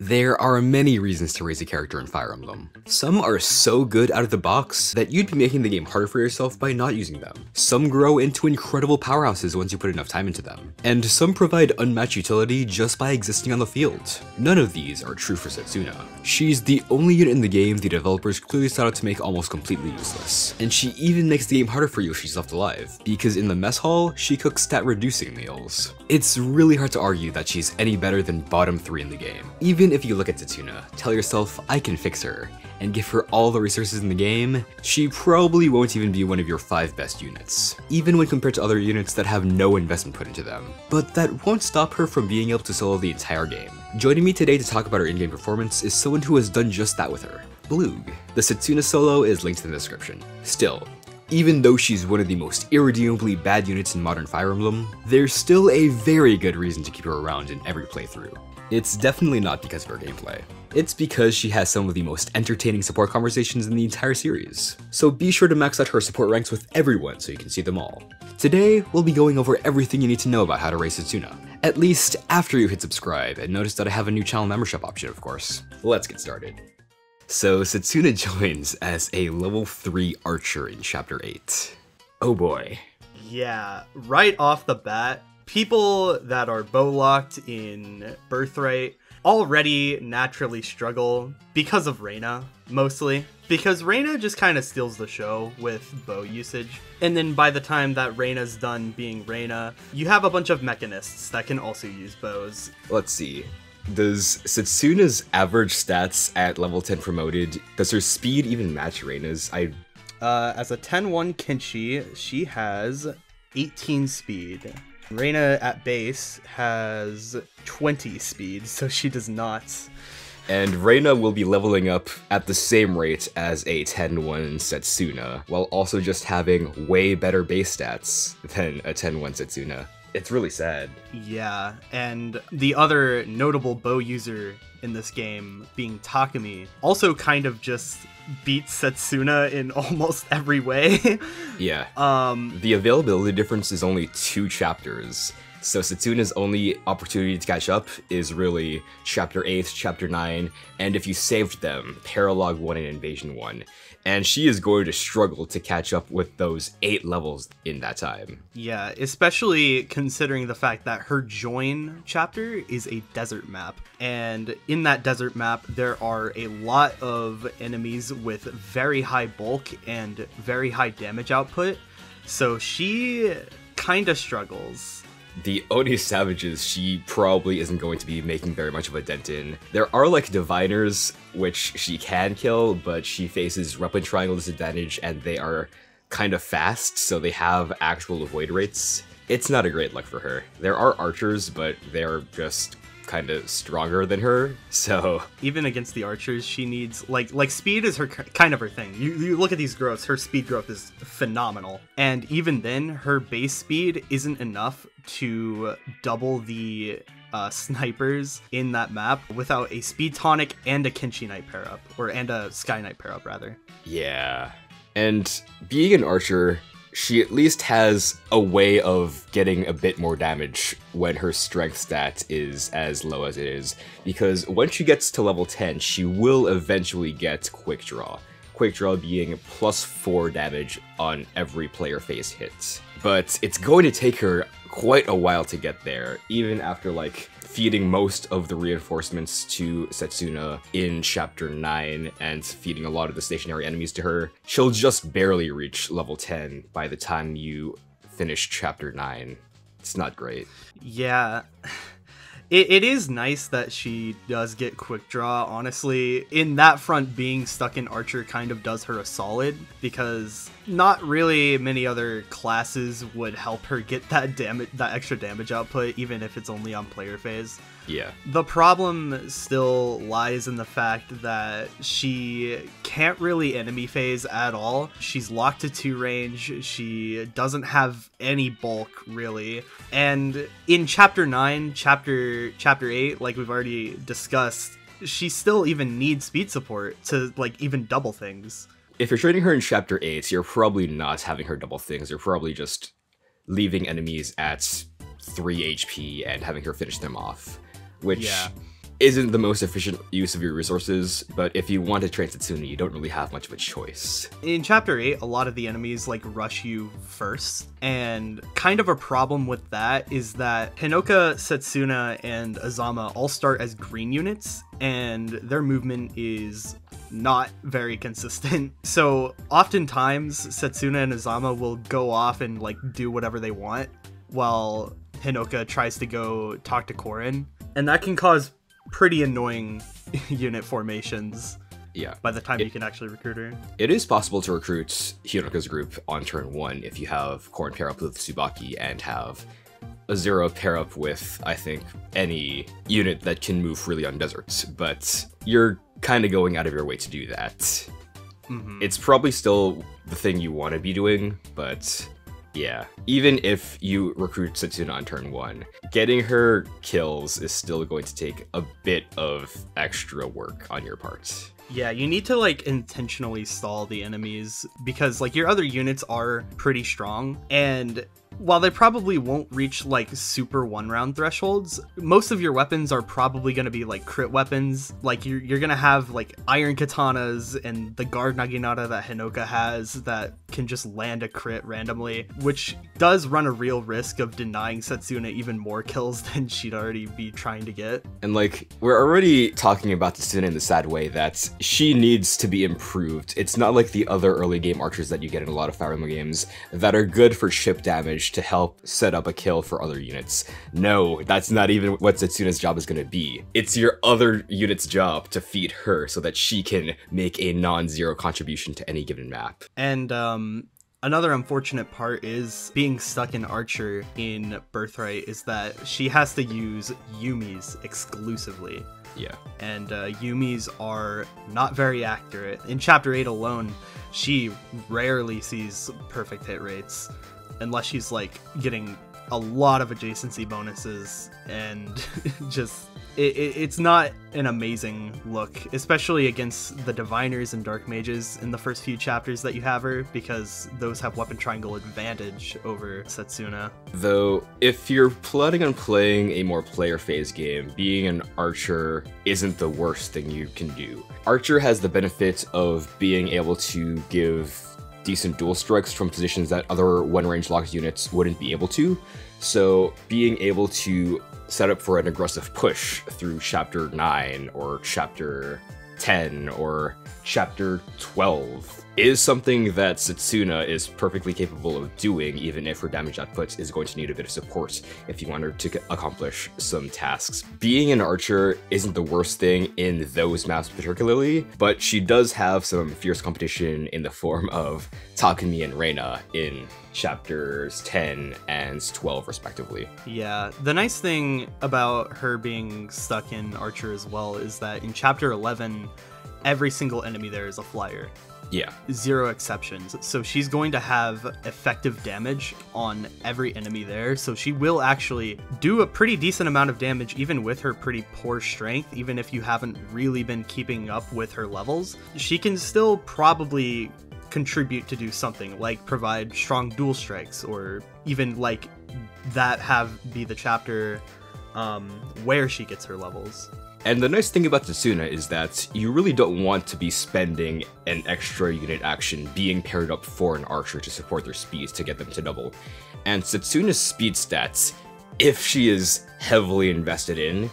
There are many reasons to raise a character in Fire Emblem. Some are so good out of the box that you'd be making the game harder for yourself by not using them. Some grow into incredible powerhouses once you put enough time into them. And some provide unmatched utility just by existing on the field. None of these are true for Setsuna. She's the only unit in the game the developers clearly set out to make almost completely useless. And she even makes the game harder for you if she's left alive, because in the mess hall, she cooks stat reducing meals. It's really hard to argue that she's any better than bottom 3 in the game. Even if you look at Setsuna, tell yourself, I can fix her, and give her all the resources in the game, she probably won't even be one of your 5 best units, even when compared to other units that have no investment put into them. But that won't stop her from being able to solo the entire game. Joining me today to talk about her in-game performance is someone who has done just that with her, Bluegh. The Setsuna solo is linked in the description. Still, even though she's one of the most irredeemably bad units in modern Fire Emblem, there's still a very good reason to keep her around in every playthrough. It's definitely not because of her gameplay. It's because she has some of the most entertaining support conversations in the entire series. So be sure to max out her support ranks with everyone so you can see them all. Today, we'll be going over everything you need to know about how to raise Setsuna. At least after you hit subscribe and notice that I have a new channel membership option of course. Let's get started. So Setsuna joins as a level 3 archer in chapter 8. Oh boy. Yeah, right off the bat, people that are bow locked in Birthright already naturally struggle because of Reina, mostly. Because Reina just kind of steals the show with bow usage. And then by the time that Reina's done being Reina, you have a bunch of mechanists that can also use bows. Let's see. Does Setsuna's average stats at level 10 promoted, does her speed even match Reina's? I Uh, as a 10-1 Kinshi, she has 18 speed. Reina at base has 20 speed, so she does not. And Reina will be leveling up at the same rate as a 10-1 Setsuna, while also just having way better base stats than a 10-1 Setsuna. It's really sad. Yeah, and the other notable bow user in this game, being Takumi, also kind of just beats Setsuna in almost every way. Yeah. um, The availability difference is only two chapters, so Setsuna's only opportunity to catch up is really Chapter 8, Chapter 9, and if you saved them, Paralog 1 and Invasion 1. And she is going to struggle to catch up with those 8 levels in that time. yeah, especially considering the fact that her join chapter is a desert map. And in that desert map, there are a lot of enemies with very high bulk and very high damage output. So she kind of struggles. The Oni Savages, she probably isn't going to be making very much of a dent in. There are like Diviners, which she can kill, but she faces Weapon Triangle disadvantage and they are kind of fast, so they have actual avoid rates. It's not a great luck for her. There are archers, but they're just kind of stronger than her, so. Even against the archers she needs like like speed is her kind of her thing. You, you look at these growths her speed growth is phenomenal. And even then her base speed isn't enough to double the uh, snipers in that map without a speed tonic and a Kinshi Knight pair up or and a Sky Knight pair up rather. Yeah. And being an archer, she at least has a way of getting a bit more damage when her strength stat is as low as it is, because once she gets to level 10, she will eventually get Quick Draw. Quick Draw being plus 4 damage on every player face hit. But it's going to take her quite a while to get there, even after like feeding most of the reinforcements to Setsuna in Chapter 9 and feeding a lot of the stationary enemies to her, she'll just barely reach level 10 by the time you finish Chapter 9. It's not great. Yeah. It, it is nice that she does get quick draw, honestly. In that front, being stuck in Archer kind of does her a solid because not really many other classes would help her get that damage, that extra damage output, even if it's only on player phase. Yeah. The problem still lies in the fact that she can't really enemy phase at all. She's locked to two range. She doesn't have any bulk really. And in chapter 9, chapter chapter 8, like we've already discussed, she still even needs speed support to like even double things. If you're trading her in Chapter 8, you're probably not having her double things. You're probably just leaving enemies at 3 HP and having her finish them off. Which Yeah. isn't the most efficient use of your resources, but if you want to train Setsuna, you don't really have much of a choice. In chapter 8, a lot of the enemies like rush you first, and kind of a problem with that is that Hinoka, Setsuna, and Azama all start as green units, and their movement is not very consistent. So oftentimes Setsuna and Azama will go off and like do whatever they want while Hinoka tries to go talk to Corrin. And that can cause pretty annoying unit formations Yeah. by the time It- you can actually recruit her. It is possible to recruit Hinoka's group on turn one if you have Corrin pair up with Tsubaki and have a zero pair up with, I think, any unit that can move freely on deserts, but you're kind of going out of your way to do that. Mhm. It's probably still the thing you want to be doing, but yeah. Even if you recruit Setsuna on turn one, getting her kills is still going to take a bit of extra work on your part. Yeah, you need to like intentionally stall the enemies because like your other units are pretty strong and while they probably won't reach like super one round thresholds, most of your weapons are probably going to be like crit weapons. Like you're, you're going to have like iron katanas and the guard naginata that Hinoka has that can just land a crit randomly, which does run a real risk of denying Setsuna even more kills than she'd already be trying to get. And like, we're already talking about Tsuna in the sad way that she needs to be improved. It's not like the other early game archers that you get in a lot of Fire Emblem games that are good for chip damage to help set up a kill for other units. No, that's not even what Setsuna's job is gonna be. It's your other unit's job to feed her so that she can make a non-zero contribution to any given map. And um, another unfortunate part is being stuck in Archer in Birthright is that she has to use Yumi's exclusively. Yeah. And uh, Yumi's are not very accurate. In Chapter 8 alone, she rarely sees perfect hit rates unless she's like getting a lot of adjacency bonuses and just it, it, it's not an amazing look especially against the diviners and dark mages in the first few chapters that you have her because those have weapon triangle advantage over setsuna Though, if you're planning on playing a more player phase game, being an archer isn't the worst thing you can do. Archer has the benefit of being able to give decent dual strikes from positions that other one range locked units wouldn't be able to. So, being able to set up for an aggressive push through chapter 9 or chapter 10 or chapter 12 is something that Setsuna is perfectly capable of doing, even if her damage output is going to need a bit of support if you want her to accomplish some tasks. Being an archer isn't the worst thing in those maps particularly, but she does have some fierce competition in the form of Takumi and Reina in chapters 10 and 12 respectively. Yeah, the nice thing about her being stuck in Archer as well is that in chapter 11, every single enemy there is a flyer. Yeah. Zero exceptions. So she's going to have effective damage on every enemy there. So she will actually do a pretty decent amount of damage, even with her pretty poor strength, even if you haven't really been keeping up with her levels. She can still probably contribute to do something like provide strong dual strikes or even like that have be the chapter um, where she gets her levels. And the nice thing about Tsuna is that you really don't want to be spending an extra unit action being paired up for an archer to support their speeds to get them to double. And Setsuna's speed stats, if she is heavily invested in,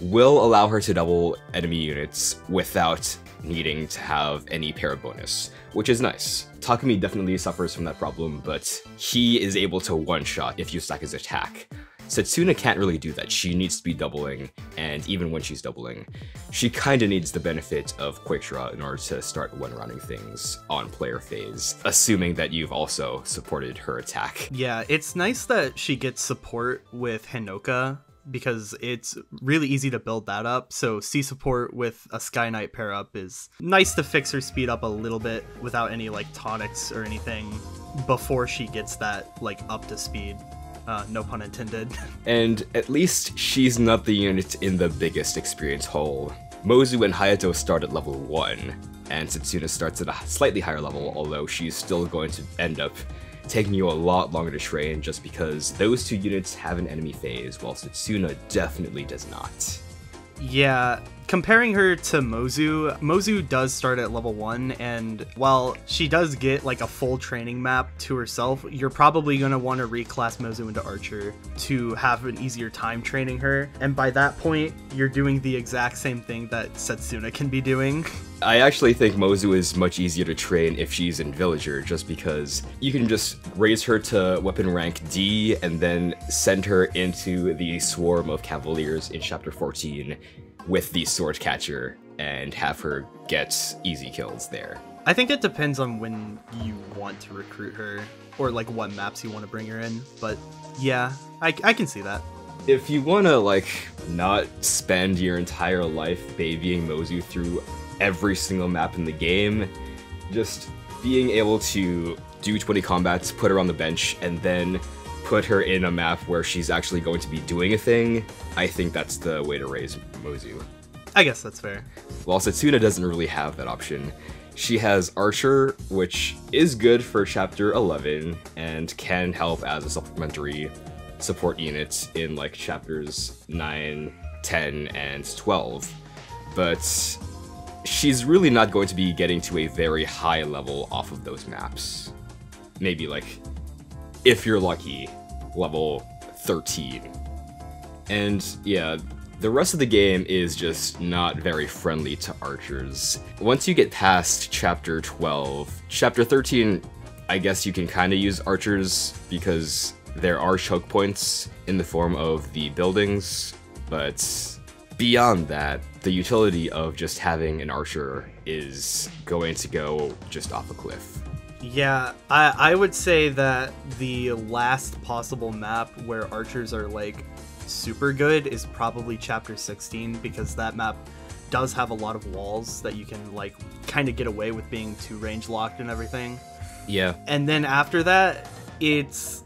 will allow her to double enemy units without needing to have any pair bonus, which is nice. Takumi definitely suffers from that problem, but he is able to one-shot if you stack his attack. Setsuna can't really do that. She needs to be doubling, and even when she's doubling, she kinda needs the benefit of Quick Draw in order to start one-running things on player phase, assuming that you've also supported her attack. Yeah, it's nice that she gets support with Hinoka because it's really easy to build that up. So C support with a Sky Knight pair up is nice to fix her speed up a little bit without any like tonics or anything before she gets that like up to speed. Uh, no pun intended. And at least she's not the unit in the biggest experience hole. Mozu and Hayato start at level 1, and Setsuna starts at a slightly higher level, although she's still going to end up taking you a lot longer to train just because those two units have an enemy phase, while Setsuna definitely does not. Yeah, comparing her to Mozu, Mozu does start at level 1, and while she does get like a full training map to herself, you're probably going to want to reclass Mozu into Archer to have an easier time training her. And by that point, you're doing the exact same thing that Setsuna can be doing. I actually think Mozu is much easier to train if she's in Villager, just because you can just raise her to weapon rank D and then send her into the swarm of Cavaliers in Chapter 14 with the Sword Catcher and have her get easy kills there. I think it depends on when you want to recruit her or like what maps you want to bring her in, but yeah, I, I can see that. If you want to like not spend your entire life babying Mozu through every single map in the game. Just being able to do 20 combats, put her on the bench, and then put her in a map where she's actually going to be doing a thing, I think that's the way to raise Mozu. I guess that's fair. While Setsuna doesn't really have that option, she has Archer, which is good for chapter 11 and can help as a supplementary support unit in like chapters 9, 10, and 12. But she's really not going to be getting to a very high level off of those maps. Maybe like, if you're lucky, level 13. And yeah, the rest of the game is just not very friendly to archers. Once you get past chapter 12, chapter 13, I guess you can kind of use archers because there are choke points in the form of the buildings, but beyond that, the utility of just having an archer is going to go just off a cliff. Yeah, I, I would say that the last possible map where archers are like super good is probably chapter 16 because that map does have a lot of walls that you can like kind of get away with being too range locked and everything. Yeah. And then after that, it's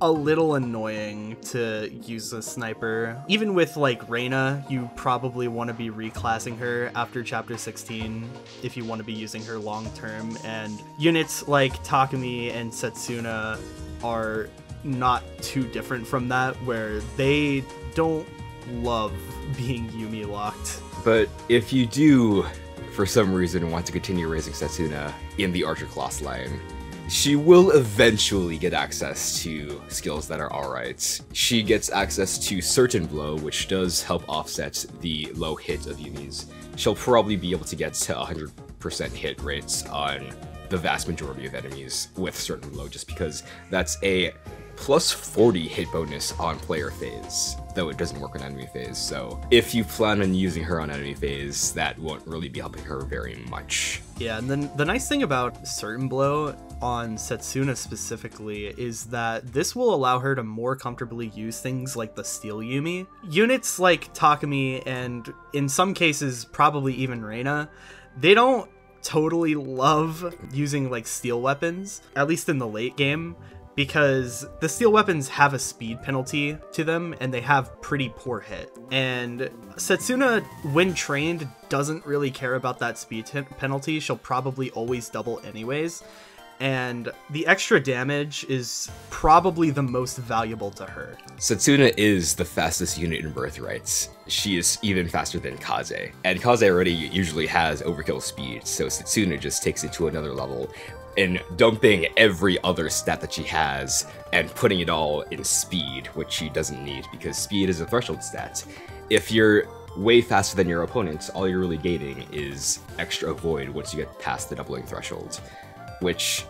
a little annoying to use a sniper. Even with like Reina, you probably want to be reclassing her after chapter 16 if you want to be using her long term. And units like Takumi and Setsuna are not too different from that, where they don't love being Yumi locked. But if you do, for some reason, want to continue raising Setsuna in the Archer class line, she will eventually get access to skills that are alright. She gets access to Certain Blow, which does help offset the low hit of Yumi's. She'll probably be able to get to 100% hit rates on the vast majority of enemies with Certain Blow, just because that's a plus 40 hit bonus on player phase, though it doesn't work on enemy phase, so if you plan on using her on enemy phase, that won't really be helping her very much. Yeah, and then the nice thing about Certain Blow on Setsuna specifically is that this will allow her to more comfortably use things like the Steel Yumi. Units like Takumi and in some cases probably even Reina, they don't totally love using like steel weapons, at least in the late game because the steel weapons have a speed penalty to them and they have pretty poor hit. And Setsuna, when trained, doesn't really care about that speed penalty. She'll probably always double anyways. And the extra damage is probably the most valuable to her. Setsuna is the fastest unit in Birthrights. She is even faster than Kaze. And Kaze already usually has overkill speed, so Setsuna just takes it to another level in dumping every other stat that she has and putting it all in speed, which she doesn't need because speed is a threshold stat. If you're way faster than your opponents, all you're really gaining is extra avoid once you get past the doubling threshold, which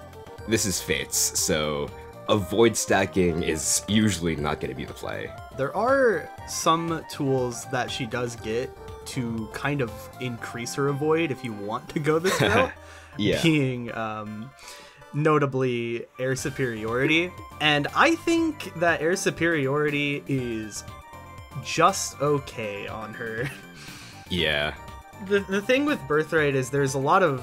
this is Fates, so avoid stacking is usually not going to be the play. There are some tools that she does get to kind of increase her avoid if you want to go this route yeah. being um, notably air superiority. And I think that air superiority is just okay on her. Yeah. The, the thing with Birthright is there's a lot of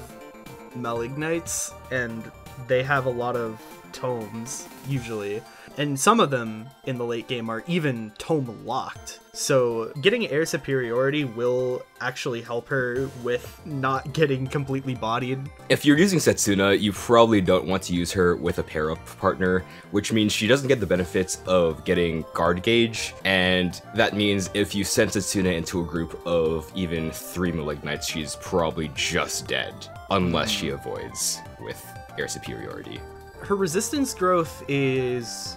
Malig Knights, and they have a lot of tomes, usually. and some of them in the late game are even tome locked. So getting air superiority will actually help her with not getting completely bodied. If you're using Setsuna, you probably don't want to use her with a pair-up partner, which means she doesn't get the benefits of getting guard gauge, and that means if you send Setsuna into a group of even three Malig Knights, she's probably just dead, unless she avoids with air superiority. Her resistance growth is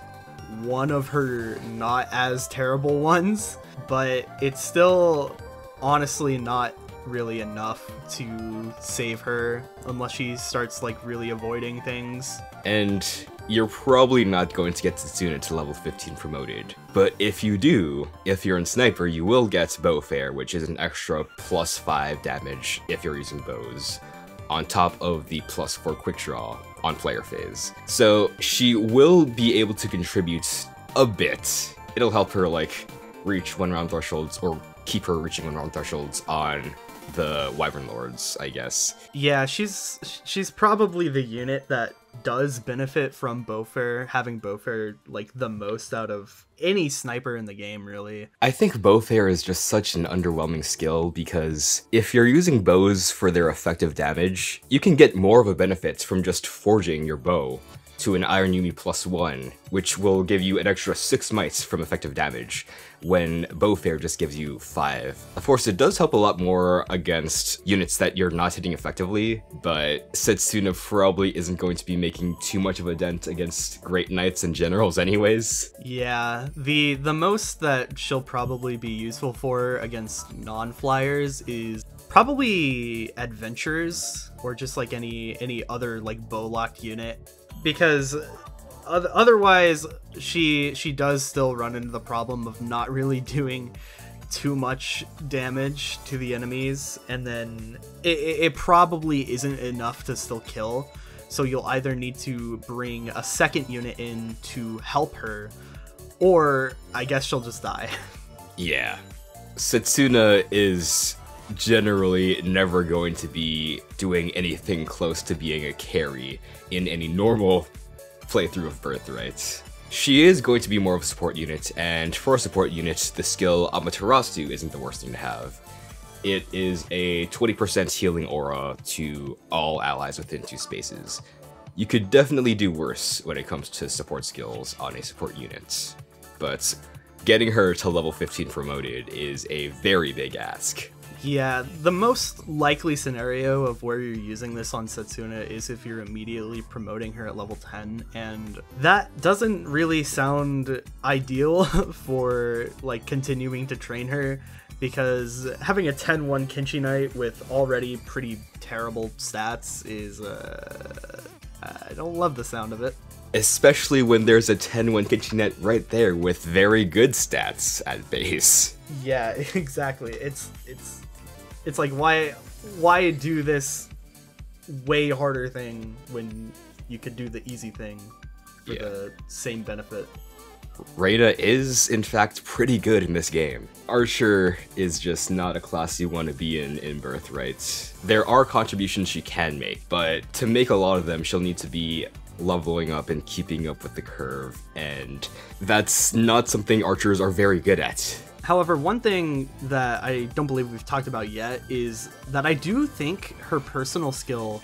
one of her not as terrible ones, but it's still honestly not really enough to save her unless she starts like really avoiding things. And you're probably not going to get Setsuna to level 15 promoted. But if you do, if you're in Sniper, you will get Bowfaire, which is an extra plus 5 damage if you're using bows, on top of the plus 4 quick draw on player phase. So she will be able to contribute a bit. It'll help her like reach one round thresholds or keep her reaching one round thresholds on the Wyvern Lords, I guess. Yeah, she's she's probably the unit that does benefit from Bowfaire having Bowfaire like the most out of any sniper in the game, really. I think Bowfaire is just such an underwhelming skill because if you're using bows for their effective damage, you can get more of a benefit from just forging your bow to an Iron Yumi plus one, which will give you an extra six mites from effective damage, when Bowfaire just gives you five. Of course, it does help a lot more against units that you're not hitting effectively, but Setsuna probably isn't going to be making too much of a dent against Great Knights and Generals anyways. Yeah, the the most that she'll probably be useful for against non-flyers is probably adventurers or just like any any other like bow locked unit because otherwise she she does still run into the problem of not really doing too much damage to the enemies and then it, it probably isn't enough to still kill. So you'll either need to bring a second unit in to help her or i guess she'll just die. Yeah. Setsuna is generally never going to be doing anything close to being a carry in any normal playthrough of Birthright. She is going to be more of a support unit, and for a support unit, the skill Amaterasu isn't the worst thing to have. It is a 20% healing aura to all allies within two spaces. You could definitely do worse when it comes to support skills on a support unit, but getting her to level 15 promoted is a very big ask. Yeah, the most likely scenario of where you're using this on Setsuna is if you're immediately promoting her at level 10, and that doesn't really sound ideal for like continuing to train her because having a 10-1 Kinshi Knight with already pretty terrible stats is uh I don't love the sound of it. Especially when there's a 10-1 Kinshi Knight right there with very good stats at base. Yeah, exactly. It's it's it's like why why do this way harder thing when you could do the easy thing for yeah. the same benefit. Reina is, in fact, pretty good in this game. Archer is just not a class you want to be in in Birthright. There are contributions she can make, but to make a lot of them, she'll need to be leveling up and keeping up with the curve, and that's not something archers are very good at. However, one thing that I don't believe we've talked about yet is that I do think her personal skill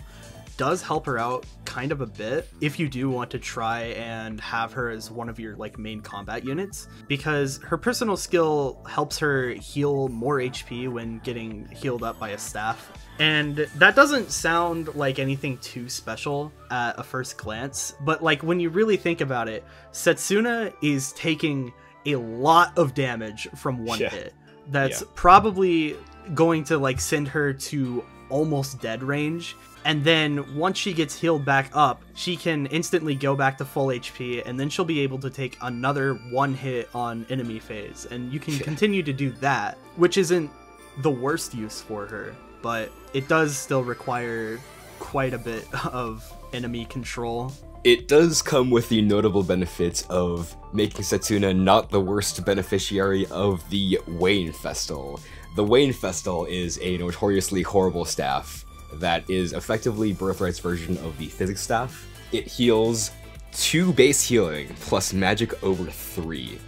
does help her out kind of a bit if you do want to try and have her as one of your like main combat units because her personal skill helps her heal more HP when getting healed up by a staff. And that doesn't sound like anything too special at a first glance, but like when you really think about it, Setsuna is taking a lot of damage from one yeah. hit. That's yeah. probably going to like send her to almost dead range. And then once she gets healed back up, she can instantly go back to full HP, and then she'll be able to take another one hit on enemy phase. And you can yeah. continue to do that, which isn't the worst use for her, but it does still require quite a bit of enemy control it does come with the notable benefit of making Setsuna not the worst beneficiary of the Wayne Festal. The Wayne Festal is a notoriously horrible staff that is effectively Birthright's version of the Physic staff. It heals 2 base healing plus magic over 3.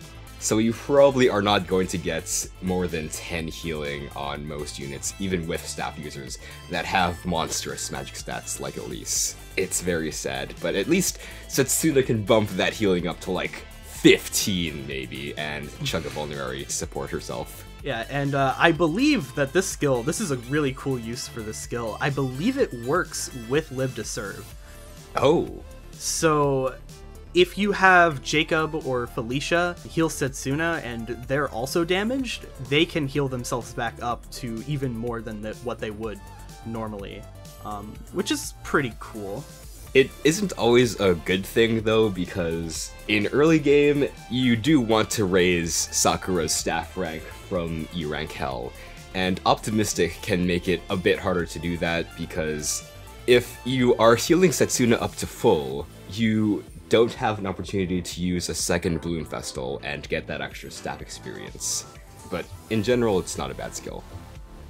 So you probably are not going to get more than 10 healing on most units, even with staff users that have monstrous magic stats like Elise. It's very sad, but at least Setsuna can bump that healing up to like 15 maybe, and chug a vulnerary support herself. Yeah, and uh, I believe that this skill, this is a really cool use for this skill. I believe it works with Live to Serve. Oh. So if you have Jacob or Felicia heal Setsuna and they're also damaged, they can heal themselves back up to even more than the, what they would normally, um, which is pretty cool. It isn't always a good thing though, because in early game, you do want to raise Sakura's staff rank from E rank Hell, and Optimistic can make it a bit harder to do that because if you are healing Setsuna up to full, you don't have an opportunity to use a second Bloom Festal and get that extra staff experience. But in general, it's not a bad skill.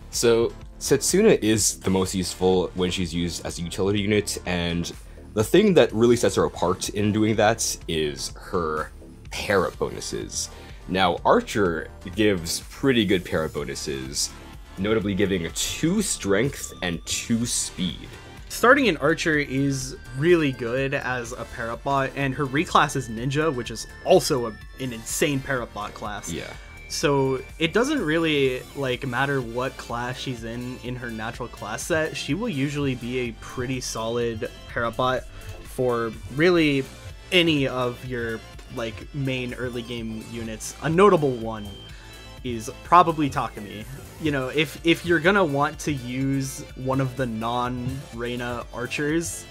So, Setsuna is the most useful when she's used as a utility unit, and the thing that really sets her apart in doing that is her para bonuses. Now, Archer gives pretty good para bonuses, notably giving 2 strength and 2 speed. Starting in Archer is really good as a Parabot, and her reclass is Ninja, which is also a, an insane Parabot class. Yeah. So it doesn't really like matter what class she's in in her natural class set. She will usually be a pretty solid Parabot for really any of your like main early game units. A notable one is probably Takumi. You know, if if you're gonna want to use one of the non-Reina archers,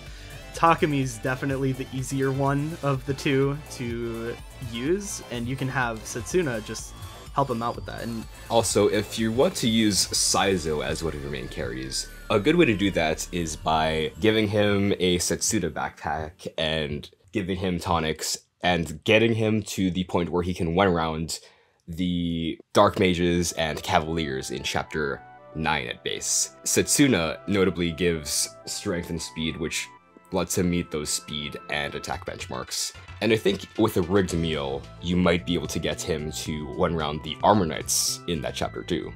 Takumi's definitely the easier one of the two to use, and you can have Setsuna just help him out with that. And also, if you want to use Saizo as one of your main carries, a good way to do that is by giving him a Setsuna backpack and giving him tonics and getting him to the point where he can one around the Dark Mages and Cavaliers in Chapter 9 at base. Setsuna notably gives strength and speed, which lets him meet those speed and attack benchmarks. And I think with a rigged meal, you might be able to get him to one round the Armor Knights in that chapter too.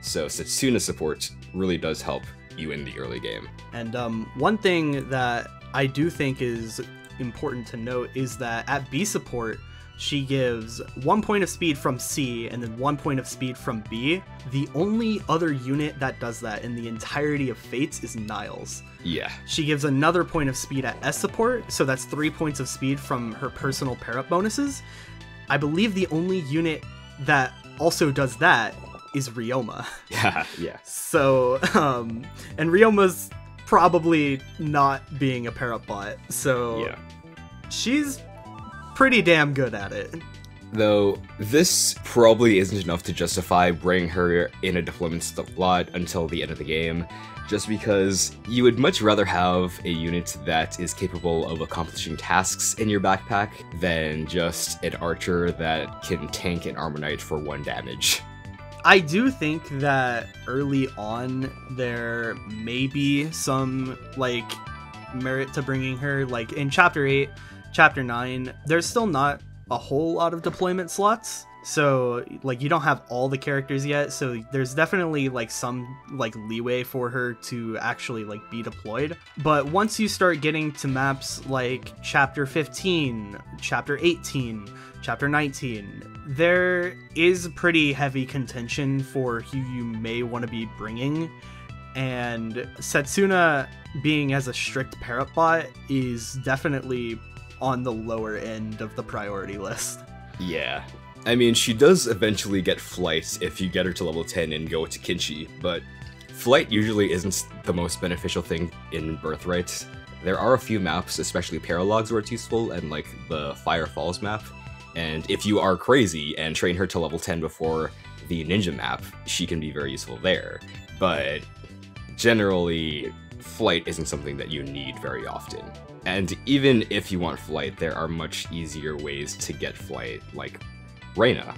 So Setsuna support really does help you in the early game. And um, one thing that I do think is important to note is that at B support, she gives one point of speed from C and then one point of speed from B. The only other unit that does that in the entirety of Fates is Niles. Yeah. She gives another point of speed at S support, so that's three points of speed from her personal pair up bonuses. I believe the only unit that also does that is Ryoma. Yeah, yeah. So, um, and Ryoma's probably not being a pair up bot, so Yeah. she's pretty damn good at it. Though this probably isn't enough to justify bringing her in a deployment slot until the end of the game, just because you would much rather have a unit that is capable of accomplishing tasks in your backpack than just an archer that can tank an armor knight for one damage. I do think that early on there may be some like merit to bringing her like in chapter 8, chapter 9, there's still not a whole lot of deployment slots. So like you don't have all the characters yet, so there's definitely like some like leeway for her to actually like be deployed. But once you start getting to maps like chapter 15, chapter 18, chapter 19, there is pretty heavy contention for who you may want to be bringing. And Setsuna being as a strict parrot bot is definitely on the lower end of the priority list. Yeah. I mean, she does eventually get flight if you get her to level 10 and go to Kinshi, but flight usually isn't the most beneficial thing in Birthright. There are a few maps, especially Paralogs, where it's useful, and like the Fire Falls map. And if you are crazy and train her to level 10 before the ninja map, she can be very useful there. But generally, flight isn't something that you need very often. And even if you want flight, there are much easier ways to get flight, like Reina,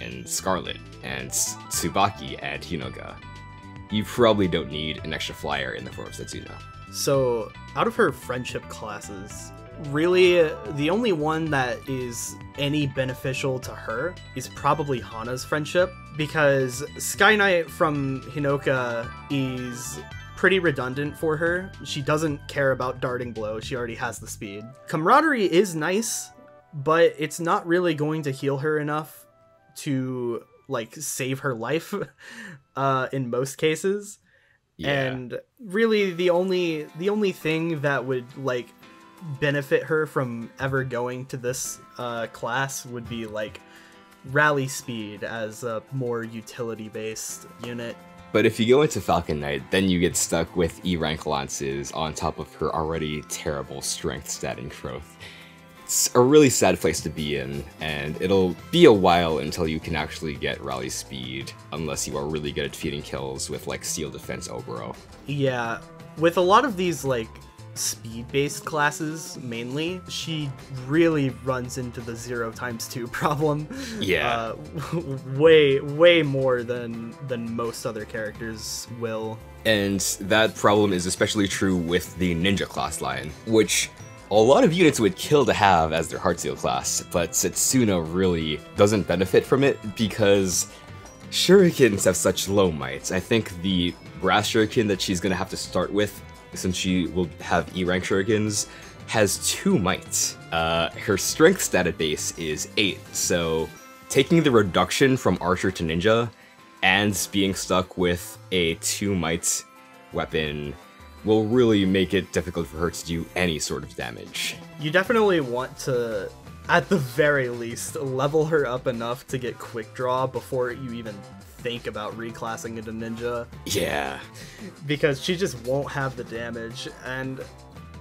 and Scarlet, and Tsubaki, and Hinoka. You probably don't need an extra flyer in the form of Setsuna. So, out of her friendship classes, really the only one that is any beneficial to her is probably Hana's friendship because Sky Knight from Hinoka is pretty redundant for her. She doesn't care about darting blow. She already has the speed. Camaraderie is nice, but it's not really going to heal her enough to like save her life uh in most cases. Yeah. And really the only the only thing that would like benefit her from ever going to this uh, class would be like rally speed as a more utility based unit. But if you go into Falcon Knight, then you get stuck with E rank lances on top of her already terrible strength stat in Croth. It's a really sad place to be in, and it'll be a while until you can actually get rally speed, unless you are really good at feeding kills with like Steel Defense Oboro. Yeah, with a lot of these like speed-based classes mainly, she really runs into the zero times two problem. Yeah. Uh, way, way more than than most other characters will. And that problem is especially true with the ninja class line, which a lot of units would kill to have as their Heart Seal class, but Setsuna really doesn't benefit from it because shurikens have such low mites. I think the brass shuriken that she's gonna have to start with since she will have E rank shurikens, has two mites. Uh, her strength stat at base is 8, so taking the reduction from archer to ninja and being stuck with a 2 mites weapon will really make it difficult for her to do any sort of damage. You definitely want to, at the very least, level her up enough to get quick draw before you even think about reclassing into ninja. Yeah. Because she just won't have the damage and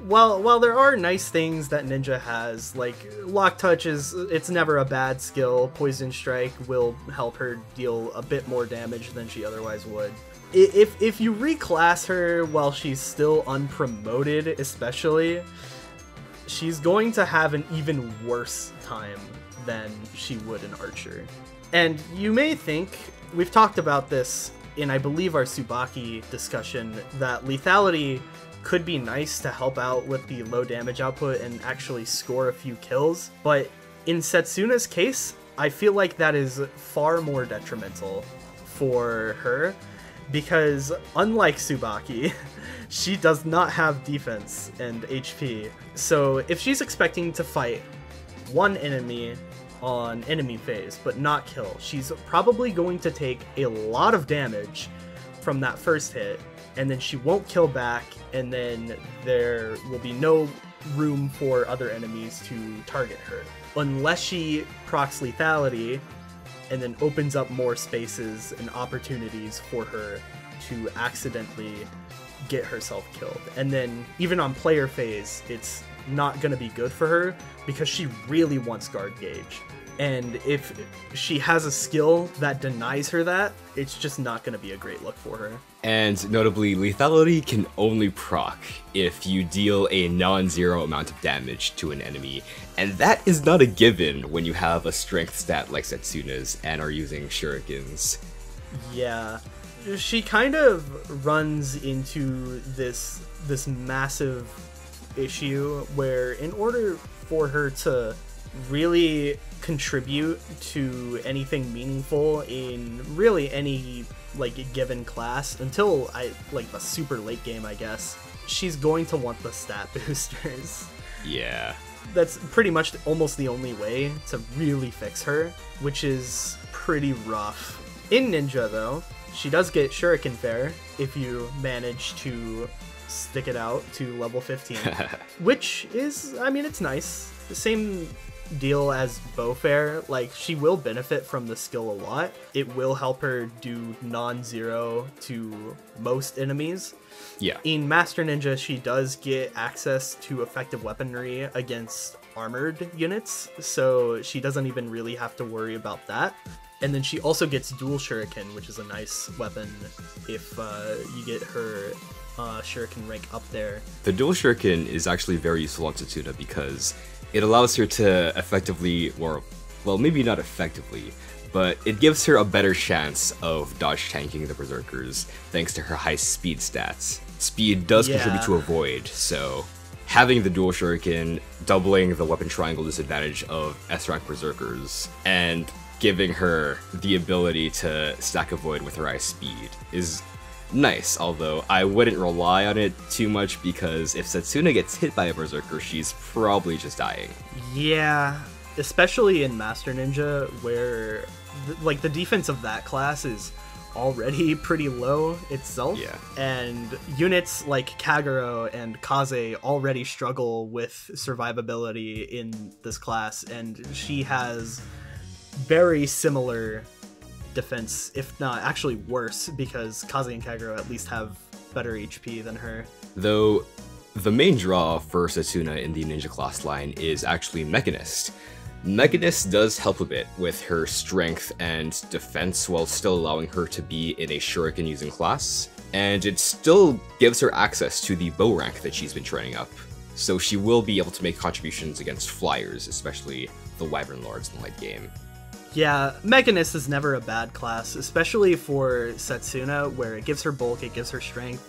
while while there are nice things that ninja has like lock touch is it's never a bad skill poison strike will help her deal a bit more damage than she otherwise would if if you reclass her while she's still unpromoted especially she's going to have an even worse time than she would an archer and you may think we've talked about this in I believe our Tsubaki discussion that lethality could be nice to help out with the low damage output and actually score a few kills, but in Setsuna's case, I feel like that is far more detrimental for her because unlike Tsubaki, she does not have defense and HP. So if she's expecting to fight one enemy on enemy phase, but not kill. She's probably going to take a lot of damage from that first hit, and then she won't kill back, and then there will be no room for other enemies to target her. Unless she procs lethality, and then opens up more spaces and opportunities for her to accidentally get herself killed. And then even on player phase, it's not going to be good for her because she really wants guard gauge. And if she has a skill that denies her that, it's just not going to be a great look for her. And notably, lethality can only proc if you deal a non-zero amount of damage to an enemy, and that is not a given when you have a strength stat like Setsuna's and are using shurikens. Yeah, she kind of runs into this this massive issue where in order for her to really contribute to anything meaningful in really any like given class until I like the super late game I guess she's going to want the stat boosters. Yeah. That's pretty much almost the only way to really fix her which is pretty rough. In ninja though she does get shuriken fair if you manage to stick it out to level 15 which is i mean it's nice the same deal as Bowfaire, like she will benefit from the skill a lot. It will help her do non-zero to most enemies. Yeah. In Master Ninja, she does get access to effective weaponry against armored units, so she doesn't even really have to worry about that. And then she also gets dual shuriken, which is a nice weapon if uh, you get her uh, shuriken rank up there. The dual shuriken is actually very useful on Setsuna because it allows her to effectively, or, well, maybe not effectively, but it gives her a better chance of dodge tanking the Berserkers thanks to her high speed stats. Speed does yeah. contribute to avoid, so having the dual shuriken, doubling the weapon triangle disadvantage of S rank berserkers, and giving her the ability to stack a void with her ice speed is nice, although I wouldn't rely on it too much because if Setsuna gets hit by a berserker, she's probably just dying. Yeah, especially in Master Ninja, where th- like the defense of that class is already pretty low itself. Yeah. And units like Kagero and Kaze already struggle with survivability in this class, and she has very similar defense, if not actually worse, because Kaze and Kagero at least have better HP than her. Though the main draw for Setsuna in the ninja class line is actually Mechanist. Mechanist does help a bit with her strength and defense while still allowing her to be in a shuriken using class, and it still gives her access to the bow rank that she's been training up. So she will be able to make contributions against flyers, especially the Wyvern Lords in the late game. Yeah, Mechanist is never a bad class, especially for Setsuna, where it gives her bulk, it gives her strength,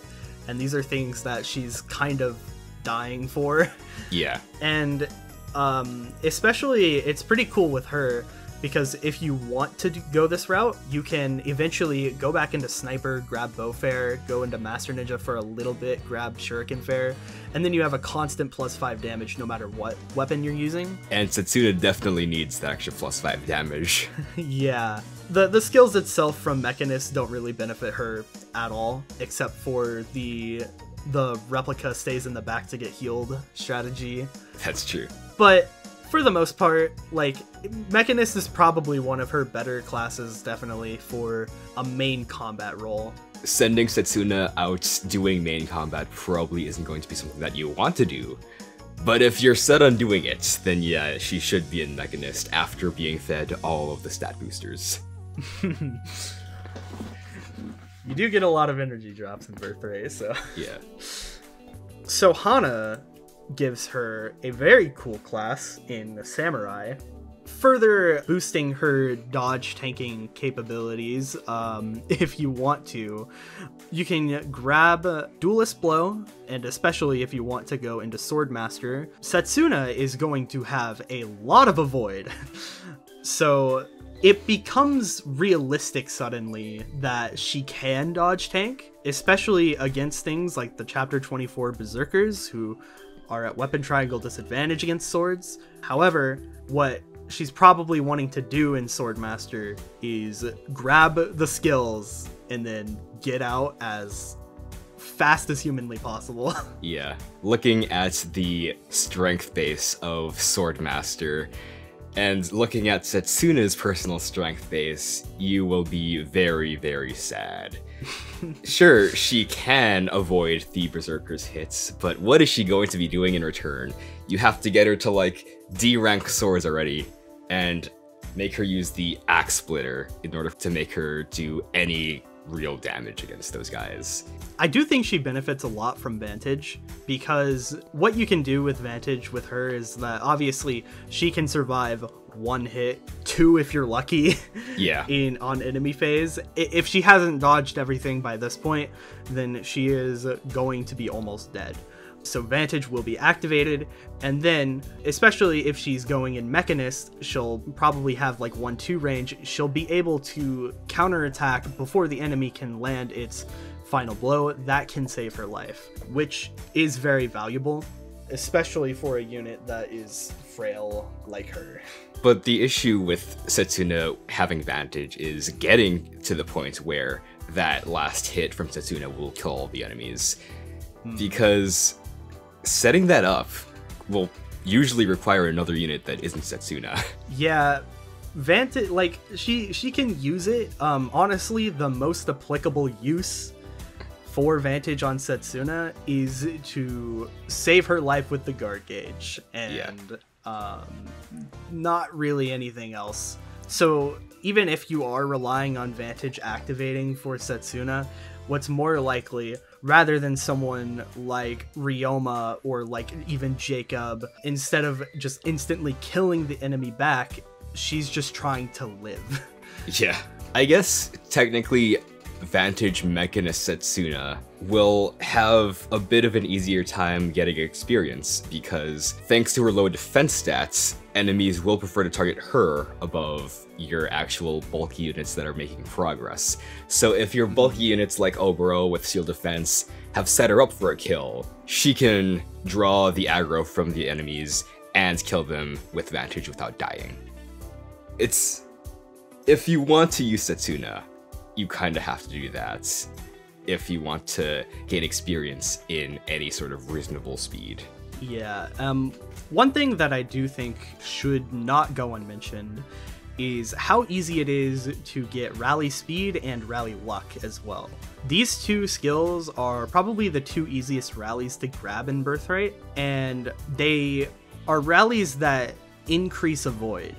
and these are things that she's kind of dying for. Yeah. And um, especially, it's pretty cool with her because if you want to go this route, you can eventually go back into Sniper, grab Bowfaire, go into Master Ninja for a little bit, grab Shurikenfaire, and then you have a constant plus 5 damage no matter what weapon you're using. And Setsuna definitely needs the extra plus 5 damage. yeah. The the skills itself from Mechanist don't really benefit her at all, except for the the replica stays in the back to get healed strategy. That's true. But for the most part, like Mechanist is probably one of her better classes, definitely for a main combat role. Sending Setsuna out doing main combat probably isn't going to be something that you want to do. But if you're set on doing it, then yeah, she should be in Mechanist after being fed all of the stat boosters. You do get a lot of energy drops in Birthright, so. Yeah. So Hana gives her a very cool class in the Samurai, further boosting her dodge tanking capabilities. Um, if you want to, you can grab Duelist Blow, and especially if you want to go into Swordmaster, Setsuna is going to have a lot of avoid. so it becomes realistic suddenly that she can dodge tank, especially against things like the Chapter 24 Berserkers, who are at weapon triangle disadvantage against swords. However, what she's probably wanting to do in Swordmaster is grab the skills and then get out as fast as humanly possible. Yeah. Looking at the strength base of Swordmaster, and looking at Setsuna's personal strength base, you will be very, very sad. Sure, she can avoid the Berserker's hits, but what is she going to be doing in return? You have to get her to, like, D rank swords already, and make her use the Axe Splitter in order to make her do any real damage against those guys. I do think she benefits a lot from Vantage because what you can do with Vantage with her is that obviously she can survive one hit, two if you're lucky. Yeah. in on enemy phase. If she hasn't dodged everything by this point, then she is going to be almost dead. So Vantage will be activated, and then, especially if she's going in Mechanist, she'll probably have like 1 2 range. She'll be able to counterattack before the enemy can land its final blow. That can save her life, which is very valuable, especially for a unit that is frail like her. But the issue with Setsuna having Vantage is getting to the point where that last hit from Setsuna will kill all the enemies. Hmm. Because setting that up will usually require another unit that isn't Setsuna. Yeah, Vantage like she she can use it. Um honestly, the most applicable use for Vantage on Setsuna is to save her life with the guard gauge and um not really anything else. So even if you are relying on Vantage activating for Setsuna, what's more likely rather than someone like Ryoma or like even Jacob, instead of just instantly killing the enemy back, she's just trying to live. yeah. I guess technically Vantage Mechanist Setsuna will have a bit of an easier time getting experience because thanks to her low defense stats, enemies will prefer to target her above your actual bulky units that are making progress. So if your bulky units like Oboro with seal defense have set her up for a kill, she can draw the aggro from the enemies and kill them with Vantage without dying. It's if you want to use Setsuna, you kind of have to do that if you want to gain experience in any sort of reasonable speed. Yeah. Um, one thing that I do think should not go unmentioned is how easy it is to get rally speed and rally luck as well. These two skills are probably the two easiest rallies to grab in Birthright, and they are rallies that increase avoid.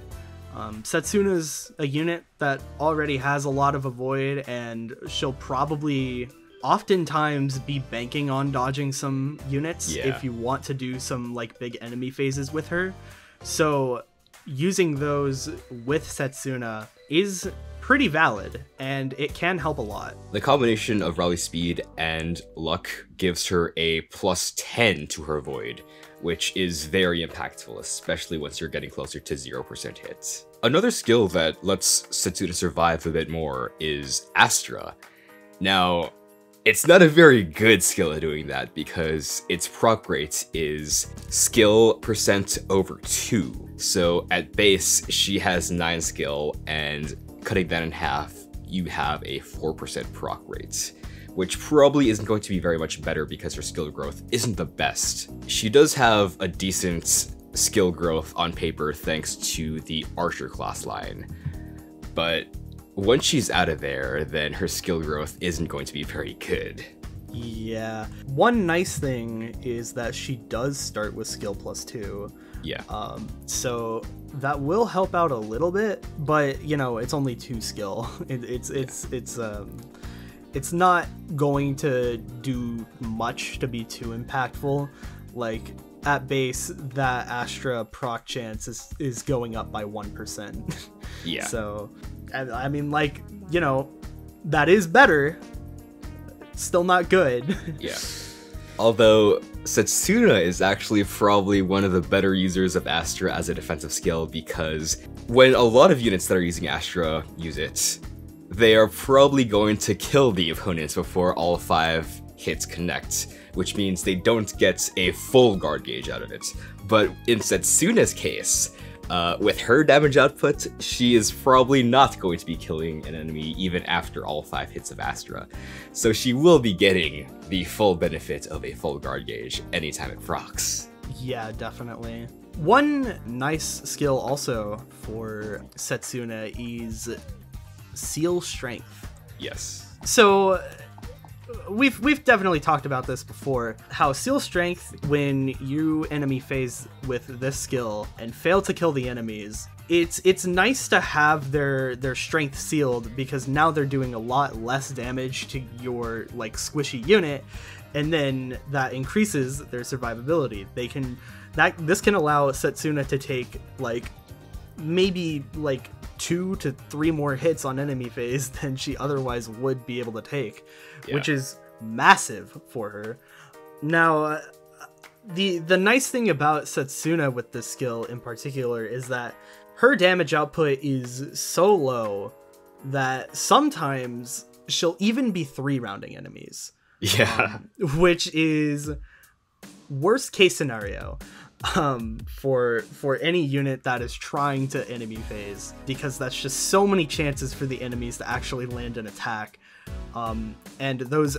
Um, Setsuna's a unit that already has a lot of avoid, and she'll probably oftentimes be banking on dodging some units Yeah. if you want to do some like big enemy phases with her. So using those with Setsuna is pretty valid and it can help a lot. The combination of rally speed and luck gives her a plus 10 to her void, which is very impactful, especially once you're getting closer to 0% hits. Another skill that lets Setsuna survive a bit more is Astra. Now, it's not a very good skill at doing that because its proc rate is skill percent over 2. So at base, she has 9 skill, and cutting that in half, you have a 4% proc rate, which probably isn't going to be very much better because her skill growth isn't the best. She does have a decent skill growth on paper thanks to the Archer class line, but once she's out of there, then her skill growth isn't going to be very good. Yeah. One nice thing is that she does start with skill plus 2. Yeah. Um, so that will help out a little bit, but you know, it's only two skill. It, it's it's it's um, it's not going to do much to be too impactful. Like at base, that Astra proc chance is is going up by one percent. Yeah. So, I, I mean, like you know, that is better. Still not good. Yeah. Although Setsuna is actually probably one of the better users of Astra as a defensive skill because when a lot of units that are using Astra use it, they are probably going to kill the opponents before all five hits connect, which means they don't get a full guard gauge out of it. But in Setsuna's case, uh, with her damage output, she is probably not going to be killing an enemy even after all five hits of Astra. So she will be getting the full benefit of a full guard gauge anytime it procs. Yeah, definitely. One nice skill also for Setsuna is Seal Strength. Yes. So we've we've definitely talked about this before. How Seal Strength, when you enemy phase with this skill and fail to kill the enemies, it's it's nice to have their their strength sealed because now they're doing a lot less damage to your like squishy unit, and then that increases their survivability. They can that this can allow Setsuna to take like maybe like two to three more hits on enemy phase than she otherwise would be able to take, which is massive for her. Now, uh, the the nice thing about Setsuna with this skill in particular is that her damage output is so low that sometimes she'll even be three rounding enemies Yeah. which is worst case scenario um, for for any unit that is trying to enemy phase because that's just so many chances for the enemies to actually land an attack. Um, and those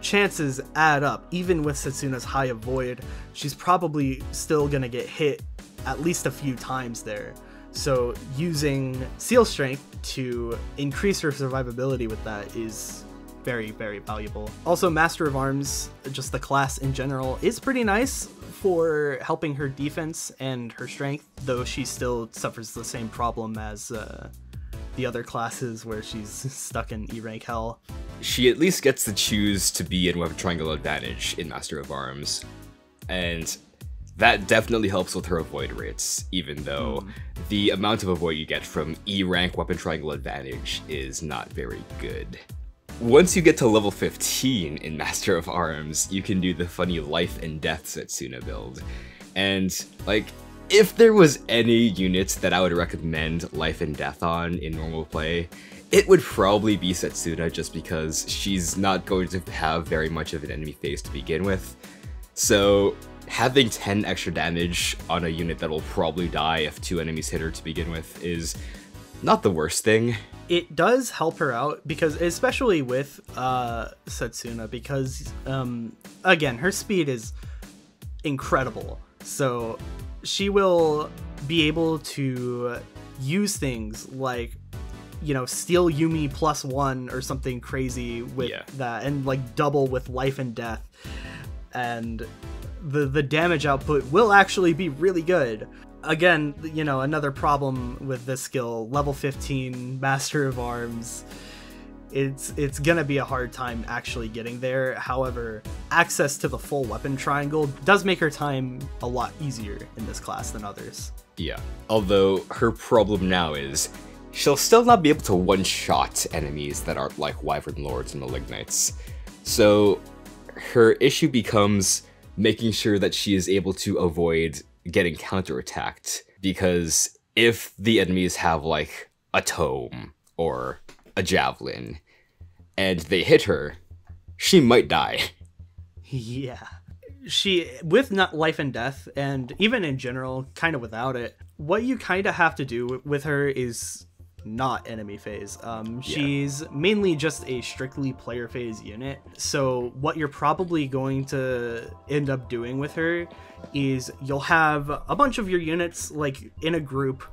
chances add up. Even with Setsuna's high avoid she's probably still gonna get hit at least a few times there. So using seal strength to increase her survivability with that is very very valuable. Also master of arms just the class in general is pretty nice for helping her defense and her strength though she still suffers the same problem as uh, the other classes where she's stuck in e rank hell she at least gets to choose to be in weapon triangle advantage in Master of Arms. And that definitely helps with her avoid rates, even though the amount of avoid you get from E rank weapon triangle advantage is not very good. Once you get to level 15 in Master of Arms, you can do the funny life and death Setsuna build. And, like, if there was any units that I would recommend life and death on in normal play, it would probably be Setsuna just because she's not going to have very much of an enemy phase to begin with. So having 10 extra damage on a unit that will probably die if two enemies hit her to begin with is not the worst thing. It does help her out because, especially with uh, Setsuna, because um, again, her speed is incredible. So she will be able to use things like you know steel yumi plus one or something crazy with Yeah. that and like double with life and death and the the damage output will actually be really good again you know another problem with this skill level 15 master of arms it's it's gonna be a hard time actually getting there however access to the full weapon triangle does make her time a lot easier in this class than others Yeah. Although her problem now is she'll still not be able to one-shot enemies that aren't like Wyvern Lords and Malig Knights. So her issue becomes making sure that she is able to avoid getting counterattacked because if the enemies have like a tome or a javelin and they hit her, she might die. Yeah. She with not life and death and even in general kind of without it. What you kind of have to do with her is not enemy phase. Um she's mainly just a strictly player phase unit. So what you're probably going to end up doing with her is you'll have a bunch of your units like in a group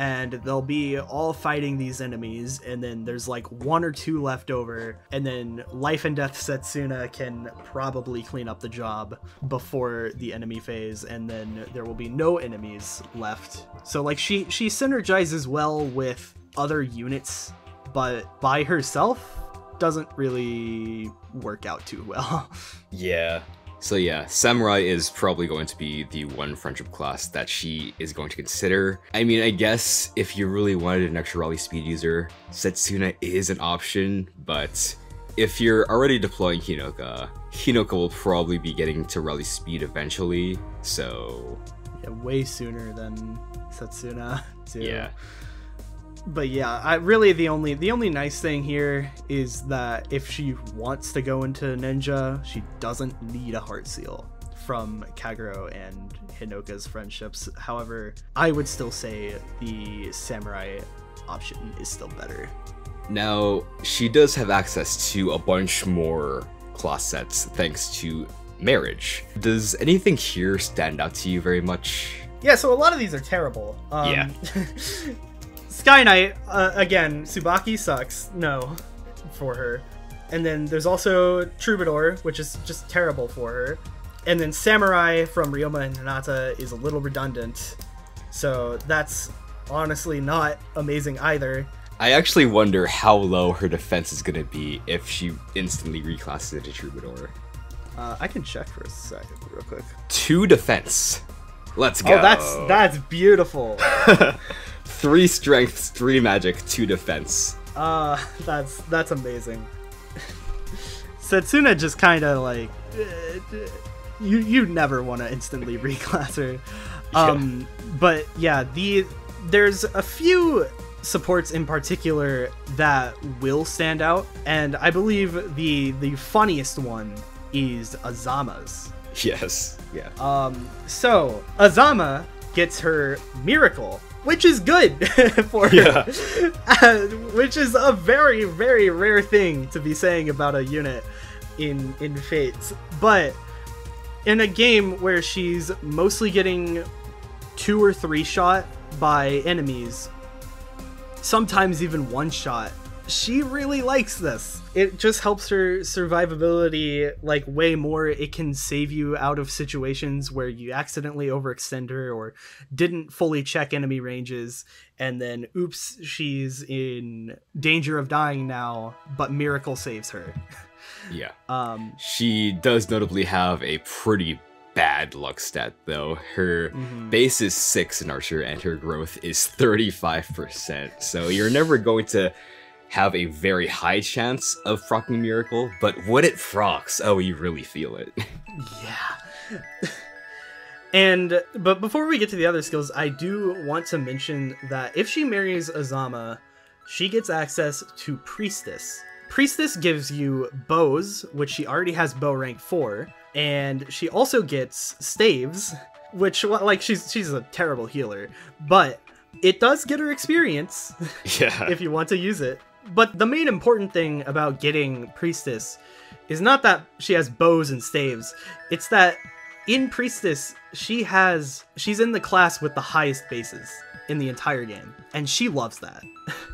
and they'll be all fighting these enemies and then there's like one or two left over and then life and death setsuna can probably clean up the job before the enemy phase and then there will be no enemies left so like she she synergizes well with other units but by herself doesn't really work out too well Yeah. So yeah, Samurai is probably going to be the one friendship class that she is going to consider. I mean, I guess if you really wanted an extra rally speed user, Setsuna is an option, but if you're already deploying Hinoka, Hinoka will probably be getting to rally speed eventually, so yeah, way sooner than setsuna too yeah. But yeah, I really the only the only nice thing here is that if she wants to go into ninja, she doesn't need a heart seal from Kagero and Hinoka's friendships. However, I would still say the samurai option is still better. Now, she does have access to a bunch more class sets thanks to marriage. Does anything here stand out to you very much? Yeah, so a lot of these are terrible. Um, Yeah. Sky Knight, uh, again, Tsubaki sucks. No, for her. And then there's also Troubadour, which is just terrible for her. And then Samurai from Ryoma and Hinata is a little redundant. So that's honestly not amazing either. I actually wonder how low her defense is gonna be if she instantly reclasses it to Troubadour. Uh, I can check for a second, real quick. Two defense. Let's go. Oh, that's that's beautiful. three strength, three magic, two defense. Uh, that's that's amazing. Setsuna just kind of like uh, you you never want to instantly reclass her. Um, but yeah, the there's a few supports in particular that will stand out, and I believe the the funniest one is Azama's. Yes. Yeah. Um, so Azama gets her miracle, which is good for her, Yeah. Uh, which is a very very rare thing to be saying about a unit in in Fates. But in a game where she's mostly getting two or three shot by enemies, sometimes even one shot. She really likes this. It just helps her survivability like way more. It can save you out of situations where you accidentally overextend her or didn't fully check enemy ranges and then oops, she's in danger of dying now, but miracle saves her. Yeah. Um She does notably have a pretty bad luck stat though. Her mhm. base is 6 in Archer and her growth is 35%. So you're never going to have a very high chance of procking Miracle, but when it procs, oh, you really feel it. Yeah. and but before we get to the other skills, I do want to mention that if she marries Azama, she gets access to Priestess. Priestess gives you bows, which she already has bow rank 4, and she also gets staves, which like she's she's a terrible healer, but it does get her experience Yeah. if you want to use it. But the main important thing about getting Priestess is not that she has bows and staves. It's that in Priestess, she has she's in the class with the highest bases in the entire game, and she loves that.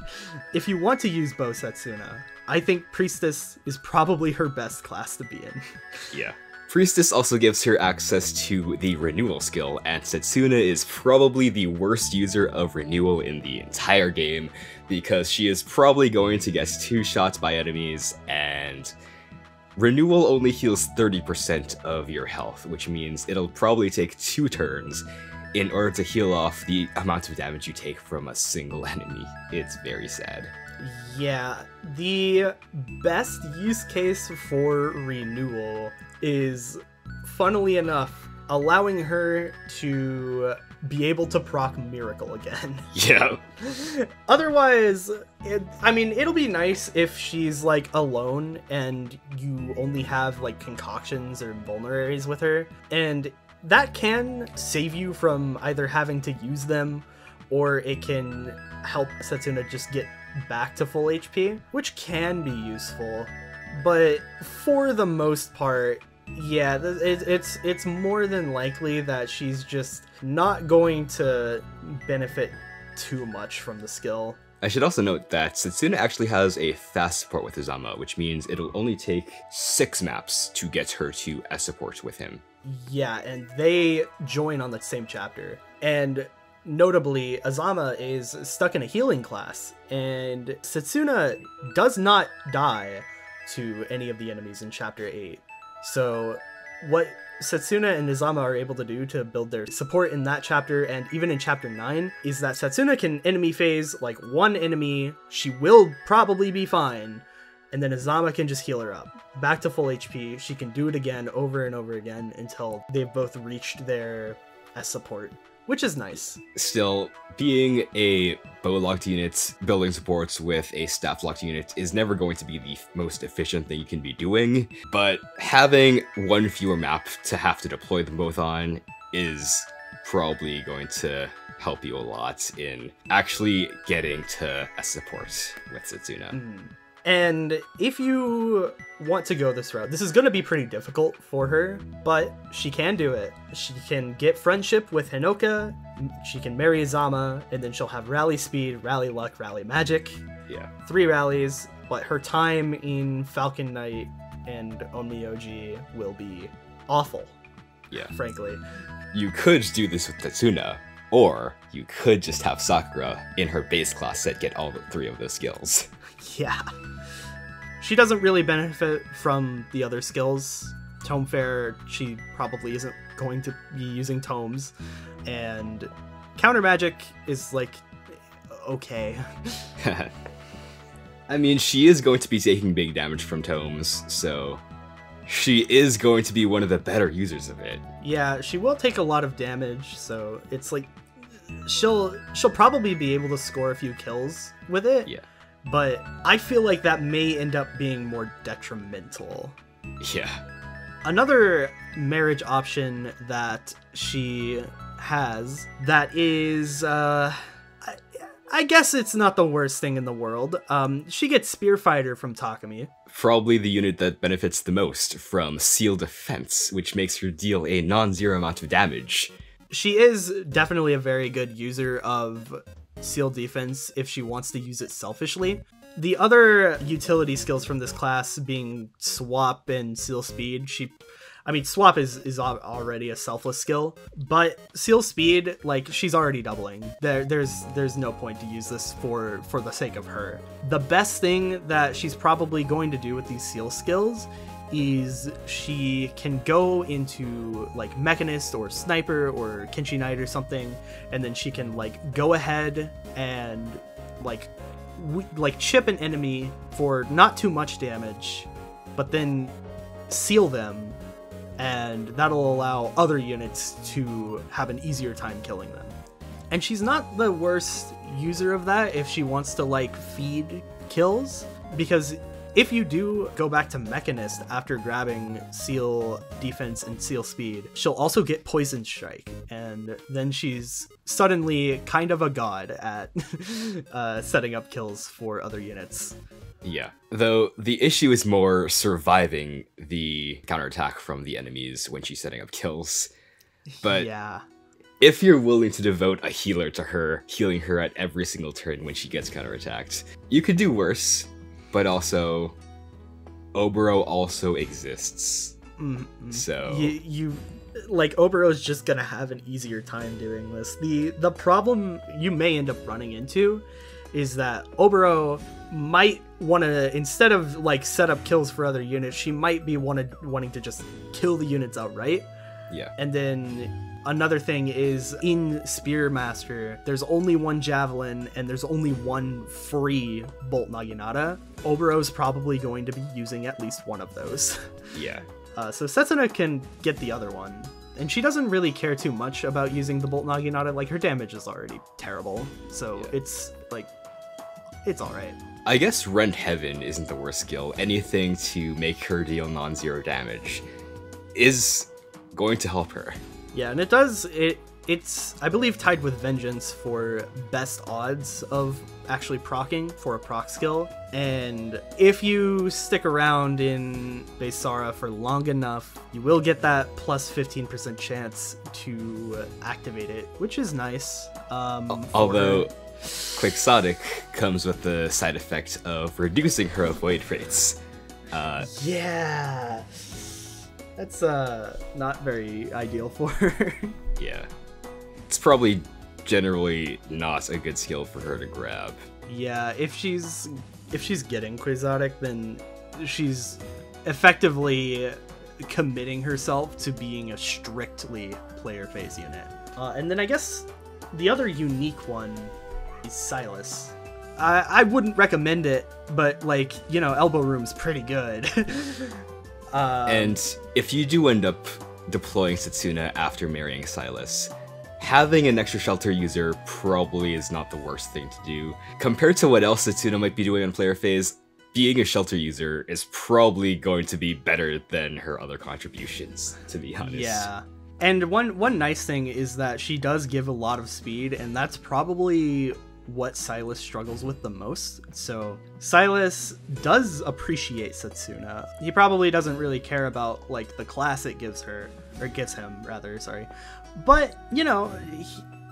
if you want to use Bow Setsuna, I think Priestess is probably her best class to be in. Yeah. Priestess also gives her access to the Renewal skill, and Setsuna is probably the worst user of Renewal in the entire game, because she is probably going to get two shots by enemies, and Renewal only heals 30% of your health, which means it'll probably take two turns in order to heal off the amount of damage you take from a single enemy. It's very sad. Yeah, the best use case for renewal is, funnily enough, allowing her to be able to proc Miracle again. Yeah. Otherwise, it, I mean, it'll be nice if she's like alone and you only have like concoctions or vulneraries with her, and that can save you from either having to use them or it can help Setsuna just get back to full HP, which can be useful. But for the most part, yeah, it, it's it's more than likely that she's just not going to benefit too much from the skill. I should also note that Setsuna actually has a fast support with Azama, which means it'll only take six maps to get her to S support with him. Yeah, and they join on the same chapter. And notably, Azama is stuck in a healing class, and Setsuna does not die to any of the enemies in chapter 8. So, what Setsuna and Azama are able to do to build their support in that chapter and even in chapter 9 is that Setsuna can enemy phase like one enemy, she will probably be fine, and then Azama can just heal her up. Back to full HP, she can do it again over and over again until they've both reached their S support, which is nice. Still, being a bow locked unit, building supports with a staff locked unit is never going to be the most efficient thing you can be doing, but having one fewer map to have to deploy them both on is probably going to help you a lot in actually getting to a support with Setsuna. Mhm. And if you want to go this route, this is going to be pretty difficult for her, but she can do it. She can get friendship with Hinoka, she can marry Azama, and then she'll have rally speed, rally luck, rally magic. Yeah. Three rallies, but her time in Falcon Knight and Onmyoji will be awful, Yeah. frankly. You could do this with Setsuna, or you could just have Sakura in her base class set get all the three of those skills. Yeah. She doesn't really benefit from the other skills. Tomefaire, she probably isn't going to be using tomes. And counter magic is like okay. I mean, she is going to be taking big damage from tomes, so she is going to be one of the better users of it. Yeah, she will take a lot of damage, so it's like she'll she'll probably be able to score a few kills with it. Yeah. But I feel like that may end up being more detrimental. Yeah. another marriage option that she has that is uh I, I guess it's not the worst thing in the world um she gets spearfighter from Takumi Probably the unit that benefits the most from Seal Defense, which makes her deal a non zero amount of damage. she is definitely a very good user of seal defense if she wants to use it selfishly the other utility skills from this class being swap and seal speed she I mean, swap is is already a selfless skill, but seal speed, like she's already doubling. There, there's there's no point to use this for for the sake of her. The best thing that she's probably going to do with these seal skills is she can go into like mechanist or sniper or kinshi knight or something, and then she can like go ahead and like we, like chip an enemy for not too much damage, but then seal them, and that'll allow other units to have an easier time killing them. And she's not the worst user of that if she wants to like feed kills, because if you do go back to Mechanist after grabbing Seal Defense and Seal Speed, she'll also get Poison Strike, and then she's suddenly kind of a god at uh, setting up kills for other units. Yeah. Though the issue is more surviving the counterattack from the enemies when she's setting up kills. But yeah. if you're willing to devote a healer to her, healing her at every single turn when she gets counterattacked, you could do worse but also Oboro also exists. Mm-hmm. So you, you like Oboro's just gonna have an easier time doing this. The the problem you may end up running into is that Obero might want to instead of like set up kills for other units, she might be wanted wanting to just kill the units outright. Yeah. And then Another thing is in Spearmaster, there's only one javelin and there's only one free Bolt Naginata. Oboro's probably going to be using at least one of those. Yeah. Uh, so Setsuna can get the other one. And she doesn't really care too much about using the Bolt Naginata, like her damage is already terrible. So yeah. it's like, it's alright. I guess Rend Heaven isn't the worst skill. Anything to make her deal non-zero damage is going to help her. Yeah, and it does it it's I believe tied with Vengeance for best odds of actually procking for a proc skill. And if you stick around in Basara for long enough, you will get that plus 15% chance to activate it, which is nice. Um, Although Quixotic comes with the side effect of reducing her avoid rates. Uh, yeah. That's uh not very ideal for her. yeah. It's probably generally not a good skill for her to grab. Yeah, if she's if she's getting Quixotic, then she's effectively committing herself to being a strictly player phase unit. Uh, and then I guess the other unique one is Silas. I, I wouldn't recommend it, but like, you know, Elbow Room's pretty good. Um, and if you do end up deploying Setsuna after marrying Silas, having an extra shelter user probably is not the worst thing to do. Compared to what else Setsuna might be doing on player phase, being a shelter user is probably going to be better than her other contributions, to be honest. Yeah. And one one nice thing is that she does give a lot of speed, and that's probably what Silas struggles with the most. So Silas does appreciate Setsuna. He probably doesn't really care about like the class it gives her or gives him rather, sorry. But, you know, he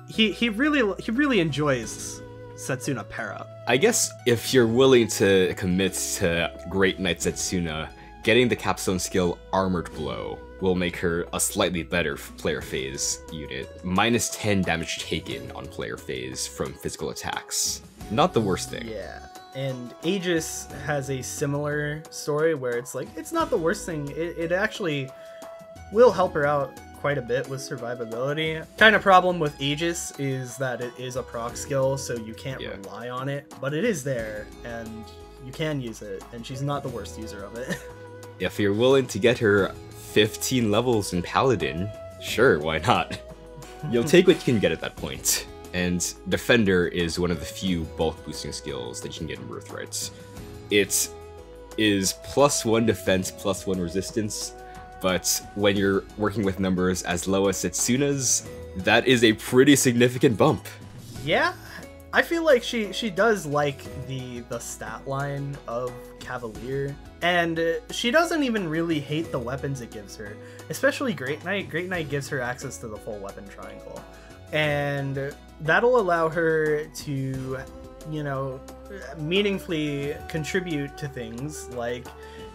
he, he really he really enjoys Setsuna para. I guess if you're willing to commit to Great Knight Setsuna, getting the capstone skill Armored Blow will make her a slightly better player phase unit. Minus 10 damage taken on player phase from physical attacks. Not the worst thing. Yeah. And Aegis has a similar story where it's like, it's not the worst thing. It, it actually will help her out quite a bit with survivability. Kind of problem with Aegis is that it is a proc skill, so you can't yeah. rely on it, but it is there, and you can use it, and she's not the worst user of it. if you're willing to get her 15 levels in Paladin, sure, why not? You'll take what you can get at that point. And Defender is one of the few bulk boosting skills that you can get in Birthrights. It is plus one defense, plus one resistance, but when you're working with numbers as low as Setsuna's, that is a pretty significant bump. Yeah, I feel like she she does like the the stat line of Cavalier, and she doesn't even really hate the weapons it gives her, especially Great Knight. Great Knight gives her access to the full weapon triangle, and that'll allow her to, you know, meaningfully contribute to things like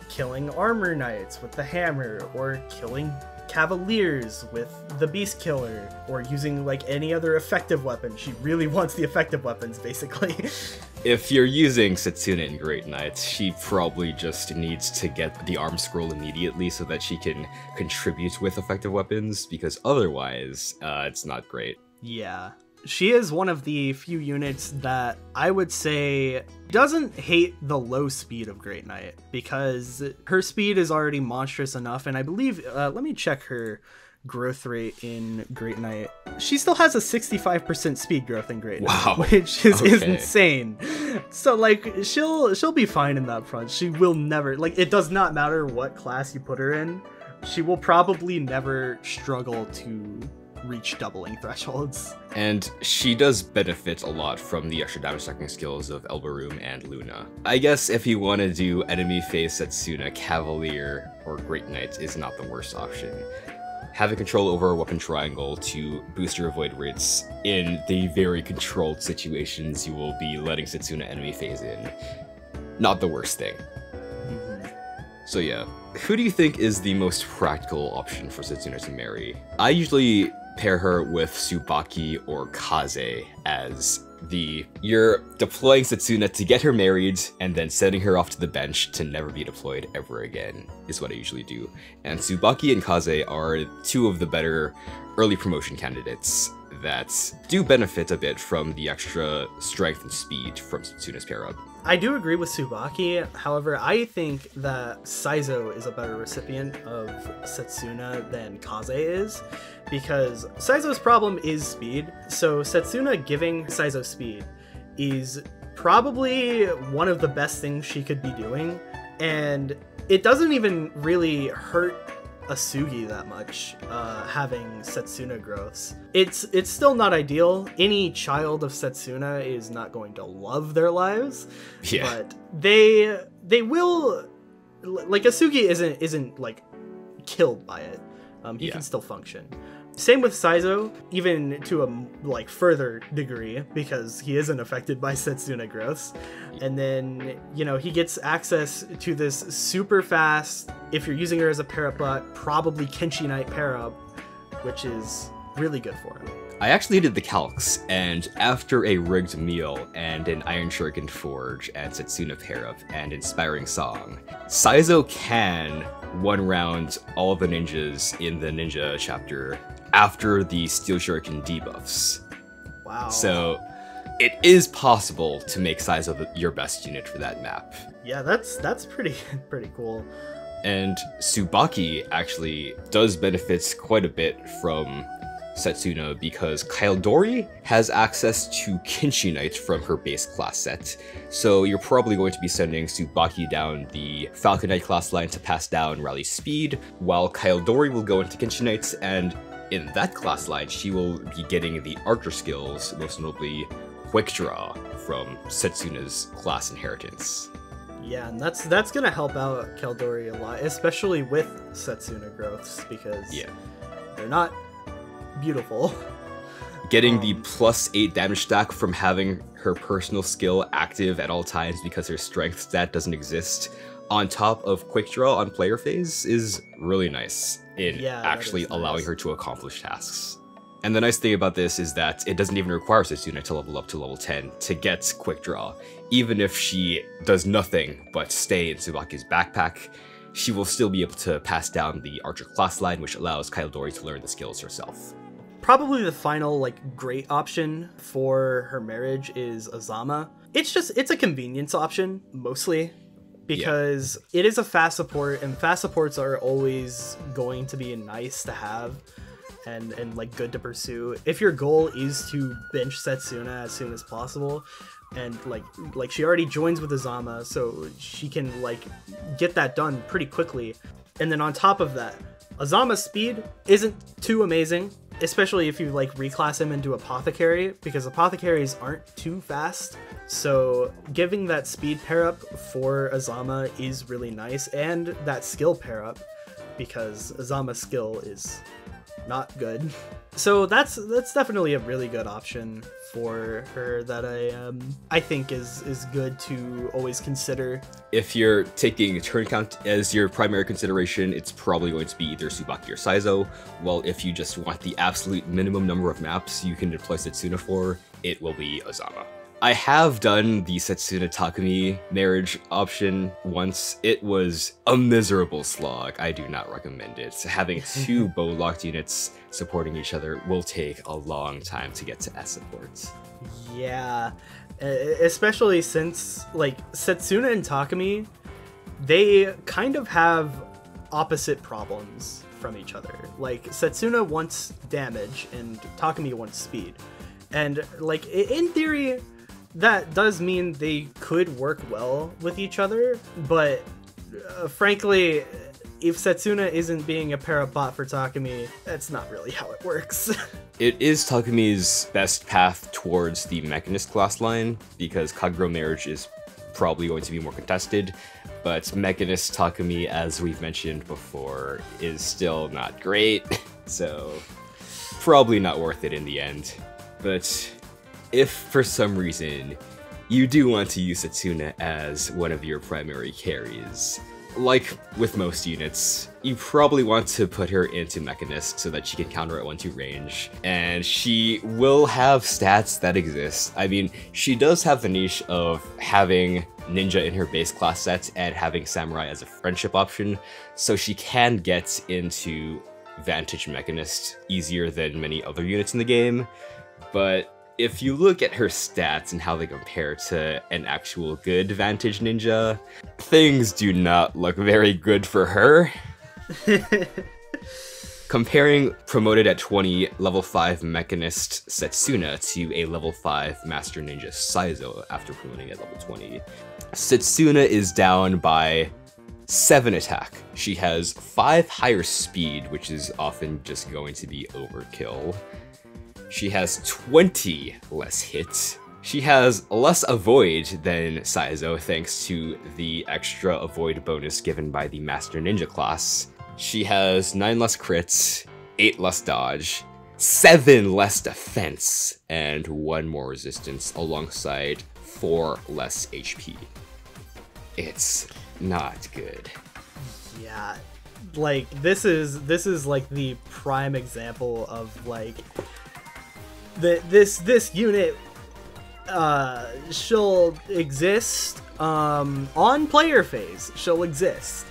killing armor knights with the hammer or killing Cavaliers with the Beast Killer, or using like any other effective weapon. She really wants the effective weapons, basically. if you're using Setsuna in Great Knights, she probably just needs to get the arm scroll immediately so that she can contribute with effective weapons, because otherwise, uh, it's not great. Yeah. She is one of the few units that I would say doesn't hate the low speed of Great Knight because her speed is already monstrous enough, and I believe, uh, let me check her growth rate in Great Knight. She still has a 65% speed growth in Great Knight, Wow. which is, is insane. So like she'll she'll be fine in that front. She will never like it does not matter what class you put her in. She will probably never struggle to reach doubling thresholds. And she does benefit a lot from the extra damage stacking skills of Elbow Room and Luna. I guess if you want to do enemy phase Setsuna, Cavalier, or Great Knight is not the worst option. Having control over a weapon triangle to boost your avoid rates in the very controlled situations you will be letting Setsuna enemy phase in. Not the worst thing. Mm-hmm. So yeah, who do you think is the most practical option for Setsuna to marry? I usually pair her with Tsubaki or Kaze as the you're deploying Setsuna to get her married and then sending her off to the bench to never be deployed ever again is what I usually do. And Tsubaki and Kaze are two of the better early promotion candidates that do benefit a bit from the extra strength and speed from Setsuna's pair up. I do agree with Tsubaki. However, I think that Saizo is a better recipient of Setsuna than Kaze is because Saizo's problem is speed. So Setsuna giving Saizo speed is probably one of the best things she could be doing and it doesn't even really hurt Asugi that much, uh, having Setsuna growths. It's it's still not ideal. Any child of Setsuna is not going to love their lives, Yeah. but they they will like Asugi isn't isn't like killed by it. Um, he Yeah. can still function. Same with Saizo, even to a like further degree because he isn't affected by Setsuna growths. And then you know he gets access to this super fast. If you're using her as a up bot, probably Kinshi Knight pair up, which is really good for him. I actually did the calcs, and after a rigged meal and an Iron Shuriken Forge and Setsuna pair and Inspiring Song, Saizo can one round all the ninjas in the ninja chapter after the Steel Shuriken debuffs. Wow. So it is possible to make size of your best unit for that map. yeah, that's that's pretty pretty cool. And Tsubaki actually does benefit quite a bit from Setsuna because Caeldori has access to Kinshi Knight from her base class set. So you're probably going to be sending Tsubaki down the Falcon Knight class line to pass down rally speed, while Caeldori will go into Kinshi Knight and in that class line she will be getting the archer skills, most notably Quick Draw from Setsuna's class inheritance. Yeah, and that's that's gonna help out Caeldori a lot, especially with Setsuna growths because Yeah. they're not beautiful. Getting the Um, plus 8 damage stack from having her personal skill active at all times because her strength stat doesn't exist on top of quick draw on player phase is really nice in Yeah, actually allowing nice. her to accomplish tasks. And the nice thing about this is that it doesn't even require Setsuna to level up to level 10 to get quick draw. Even if she does nothing but stay in Tsubaki's backpack, she will still be able to pass down the archer class line, which allows Caeldori to learn the skills herself. Probably the final like great option for her marriage is Azama. It's just it's a convenience option mostly because it is a fast support and fast supports are always going to be nice to have and and like good to pursue. If your goal is to bench Setsuna as soon as possible and like like she already joins with Azama so she can like get that done pretty quickly. And then on top of that, Azama's speed isn't too amazing, especially if you like reclass him into apothecary because apothecaries aren't too fast. So giving that speed pair up for Azama is really nice and that skill pair up because Azama's skill is not good. So that's that's definitely a really good option for her that I um I think is is good to always consider. If you're taking turn count as your primary consideration, it's probably going to be either Tsubaki or Saizo. Well, if you just want the absolute minimum number of maps you can deploy Setsuna for, it will be Azama. I have done the Setsuna Takumi marriage option once. It was a miserable slog. I do not recommend it. Having two bow locked units supporting each other will take a long time to get to S support. Yeah, especially since like Setsuna and Takumi, they kind of have opposite problems from each other. Like Setsuna wants damage and Takumi wants speed. And like in theory that does mean they could work well with each other, but uh, frankly if Setsuna isn't being a parabot for Takumi, that's not really how it works. It is Takumi's best path towards the Mechanist class line, because Kagero marriage is probably going to be more contested, but Mechanist Takumi, as we've mentioned before, is still not great, so probably not worth it in the end. But if for some reason you do want to use Setsuna as one of your primary carries, like with most units, you probably want to put her into Mechanist so that she can counter at 1-2 range, and she will have stats that exist. I mean, she does have the niche of having Ninja in her base class set and having Samurai as a friendship option, so she can get into Vantage Mechanist easier than many other units in the game, but if you look at her stats and how they compare to an actual good Vantage Ninja, things do not look very good for her. Comparing promoted at 20 level 5 Mechanist Setsuna to a level 5 Master Ninja Saizo after promoting at level 20, Setsuna is down by 7 attack. She has 5 higher speed, which is often just going to be overkill. She has 20 less hits. She has less avoid than Saizo thanks to the extra avoid bonus given by the Master Ninja class. She has 9 less crits, 8 less dodge, 7 less defense, and 1 more resistance alongside 4 less HP. It's not good. yeah like this is this is like the prime example of like the this this unit uh she'll exist um on player phase she'll exist.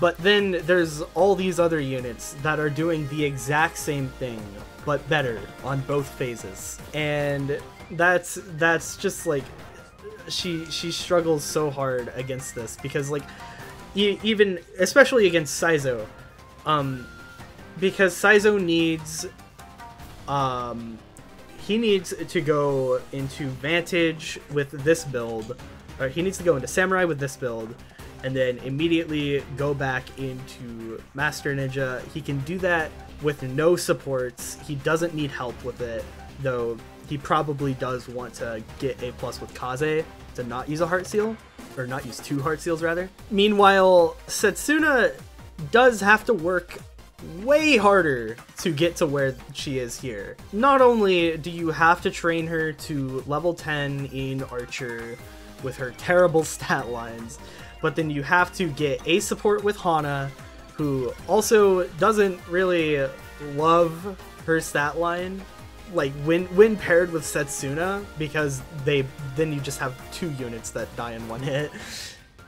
But then there's all these other units that are doing the exact same thing but better on both phases. And that's that's just like she she struggles so hard against this because like e- even especially against Saizo, um, because Saizo needs, um, he needs to go into Vantage with this build, or he needs to go into Samurai with this build, and then immediately go back into Master Ninja. He can do that with no supports. He doesn't need help with it, though. He probably does want to get a plus with Kaze to not use a heart seal or not use two heart seals rather. Meanwhile, Setsuna does have to work way harder to get to where she is here. Not only do you have to train her to level 10 in Archer with her terrible stat lines, but then you have to get a support with Hana, who also doesn't really love her stat line like when when paired with Setsuna because they then you just have two units that die in one hit.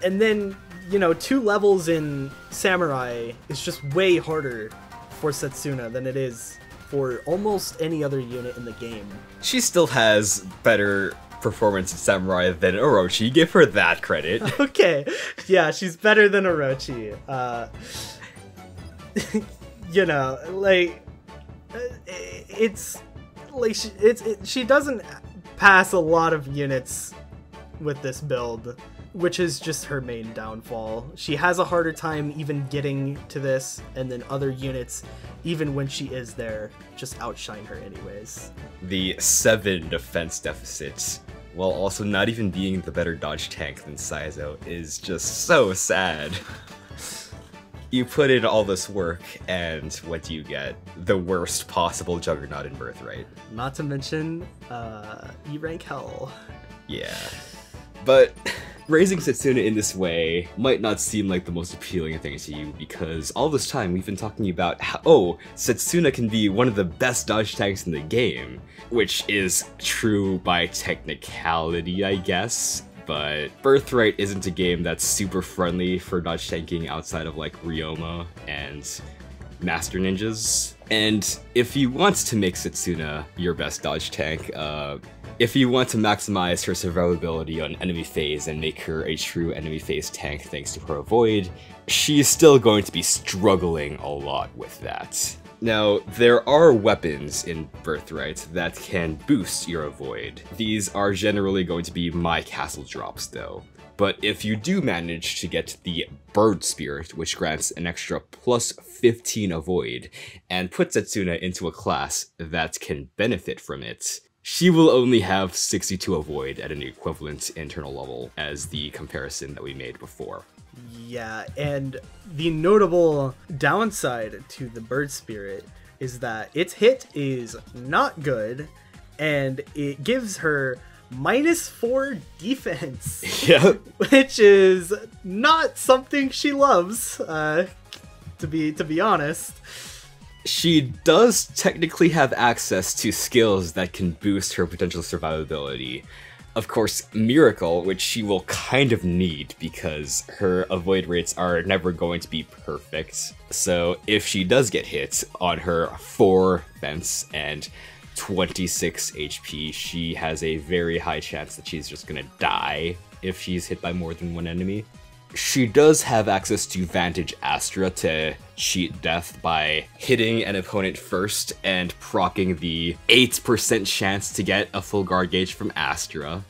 And then, you know, two levels in Samurai is just way harder for Setsuna than it is for almost any other unit in the game. She still has better performance in Samurai than Orochi, give her that credit. Okay. Yeah, she's better than Orochi. Uh you know, like uh, it's like she, it's it, she doesn't pass a lot of units with this build, which is just her main downfall. She has a harder time even getting to this, and then other units, even when she is there, just outshine her anyways. the 7 defense deficit, while also not even being the better dodge tank than Saizo, is just so sad. You put in all this work, and what do you get? The worst possible juggernaut in Birthright. Not to mention, uh, E rank hell. Yeah. But raising Setsuna in this way might not seem like the most appealing thing to you because all this time we've been talking about how, oh, Setsuna can be one of the best dodge tanks in the game, which is true by technicality, I guess. But Birthright isn't a game that's super friendly for dodge tanking outside of like Ryoma and Master Ninjas. And if you want to make Setsuna your best dodge tank, uh, if you want to maximize her survivability on enemy phase and make her a true enemy phase tank thanks to her avoid, she's still going to be struggling a lot with that. Now, there are weapons in Birthright that can boost your avoid. These are generally going to be my castle drops though. But if you do manage to get the Bird Spirit, which grants an extra plus 15 avoid, and puts Setsuna into a class that can benefit from it, she will only have 62 avoid at an equivalent internal level as the comparison that we made before. Yeah, and the notable downside to the bird spirit is that its hit is not good and it gives her minus four defense. Yep. Which is not something she loves, uh, to be to be honest she does technically have access to skills that can boost her potential survivability. Of course, Miracle, which she will kind of need because her avoid rates are never going to be perfect. So if she does get hit on her 4 fence and 26 HP, she has a very high chance that she's just gonna die if she's hit by more than one enemy. She does have access to Vantage Astra to cheat death by hitting an opponent first and procking the 8% chance to get a full guard gauge from Astra,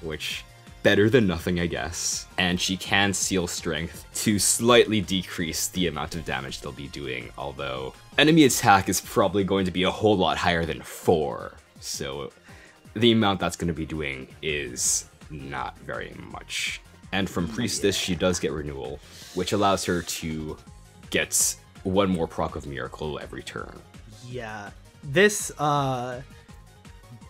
which better than nothing, I guess. And she can seal strength to slightly decrease the amount of damage they'll be doing, although enemy attack is probably going to be a whole lot higher than 4, so the amount that's going to be doing is not very much. And from Priestess, she does get Renewal, which allows her to get one more proc of Miracle every turn. Yeah. This uh,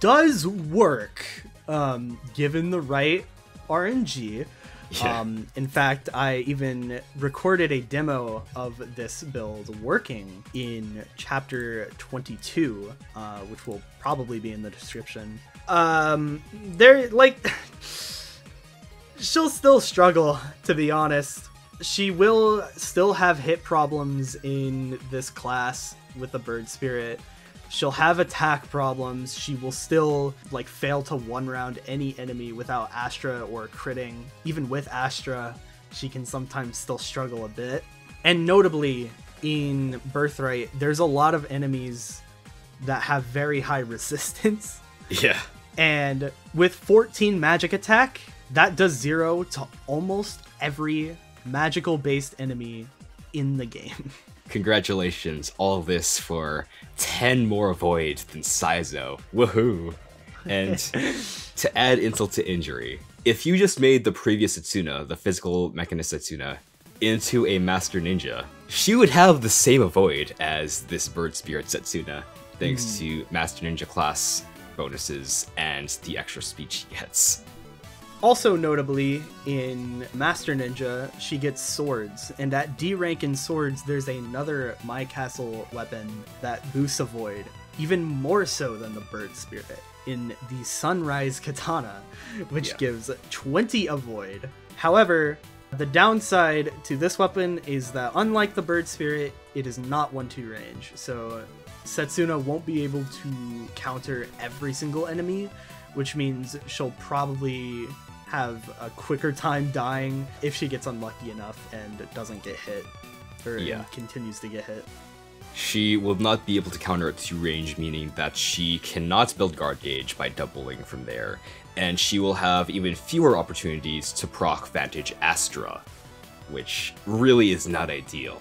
does work um, given the right RNG. Yeah. Um, in fact, I even recorded a demo of this build working in chapter 22, uh, which will probably be in the description. Um, there, like, she'll still struggle, to be honest. She will still have hit problems in this class with the bird spirit. She'll have attack problems. She will still like fail to one round any enemy without Astra or critting. Even with Astra, she can sometimes still struggle a bit. And notably, in Birthright, there's a lot of enemies that have very high resistance. Yeah. And with 14 magic attack, that does zero to almost every magical based enemy in the game. Congratulations, all this for 10 more avoid than Saizo. Woohoo! And to add insult to injury, if you just made the previous Setsuna, the physical mechanist Setsuna, into a Master Ninja, she would have the same avoid as this Bird Spirit Setsuna, thanks mm. to Master Ninja class bonuses and the extra speed she gets. Also notably, in Master Ninja, she gets swords, and at D rank in swords, there's another My Castle weapon that boosts Avoid, even more so than the Bird Spirit, in the Sunrise Katana, which yeah. gives 20 Avoid. However, the downside to this weapon is that unlike the Bird Spirit, it is not 1-2 range, so Setsuna won't be able to counter every single enemy, which means she'll probably have a quicker time dying if she gets unlucky enough and doesn't get hit or yeah. continues to get hit. She will not be able to counter at two range, meaning that she cannot build guard gauge by doubling from there, and she will have even fewer opportunities to proc Vantage Astra, which really is not ideal.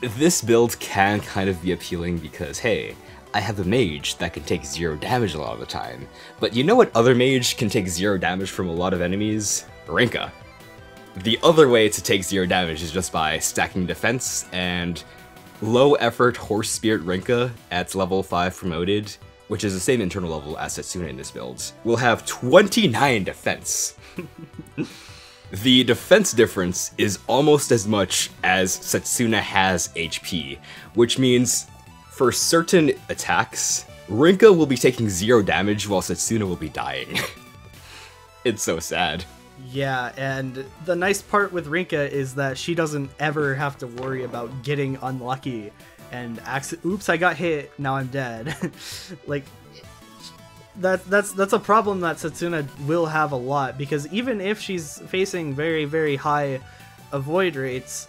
This build can kind of be appealing because, hey, I have a mage that can take zero damage a lot of the time. But you know what other mage can take zero damage from a lot of enemies? Rinka. The other way to take zero damage is just by stacking defense, and low effort Horse Spirit Rinka at level 5 promoted, which is the same internal level as Setsuna in this build, will have 29 defense. The defense difference is almost as much as Setsuna has HP, which means for certain attacks, Rinka will be taking zero damage while Setsuna will be dying. it's so sad. Yeah, and the nice part with Rinka is that she doesn't ever have to worry about getting unlucky and acc- oops, I got hit, now I'm dead. like that that's that's a problem that Setsuna will have a lot because even if she's facing very very high avoid rates,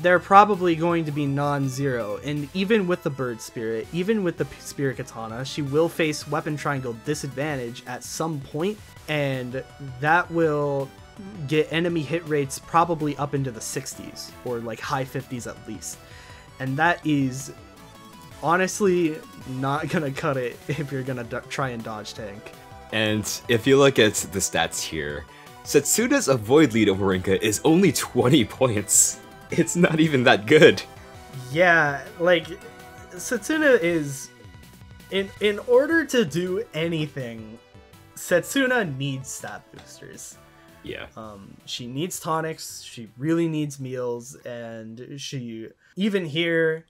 they're probably going to be non-zero. And even with the bird spirit, even with the spirit katana, she will face weapon triangle disadvantage at some point, and that will get enemy hit rates probably up into the 60s or like high 50s at least. And that is honestly not gonna cut it if you're gonna try and dodge tank. And if you look at the stats here, Setsuna's avoid lead over Rinka is only 20 points. It's not even that good. Yeah, like Setsuna is in in order to do anything, Setsuna needs stat boosters. Yeah. Um, she needs tonics. She really needs meals, and she even here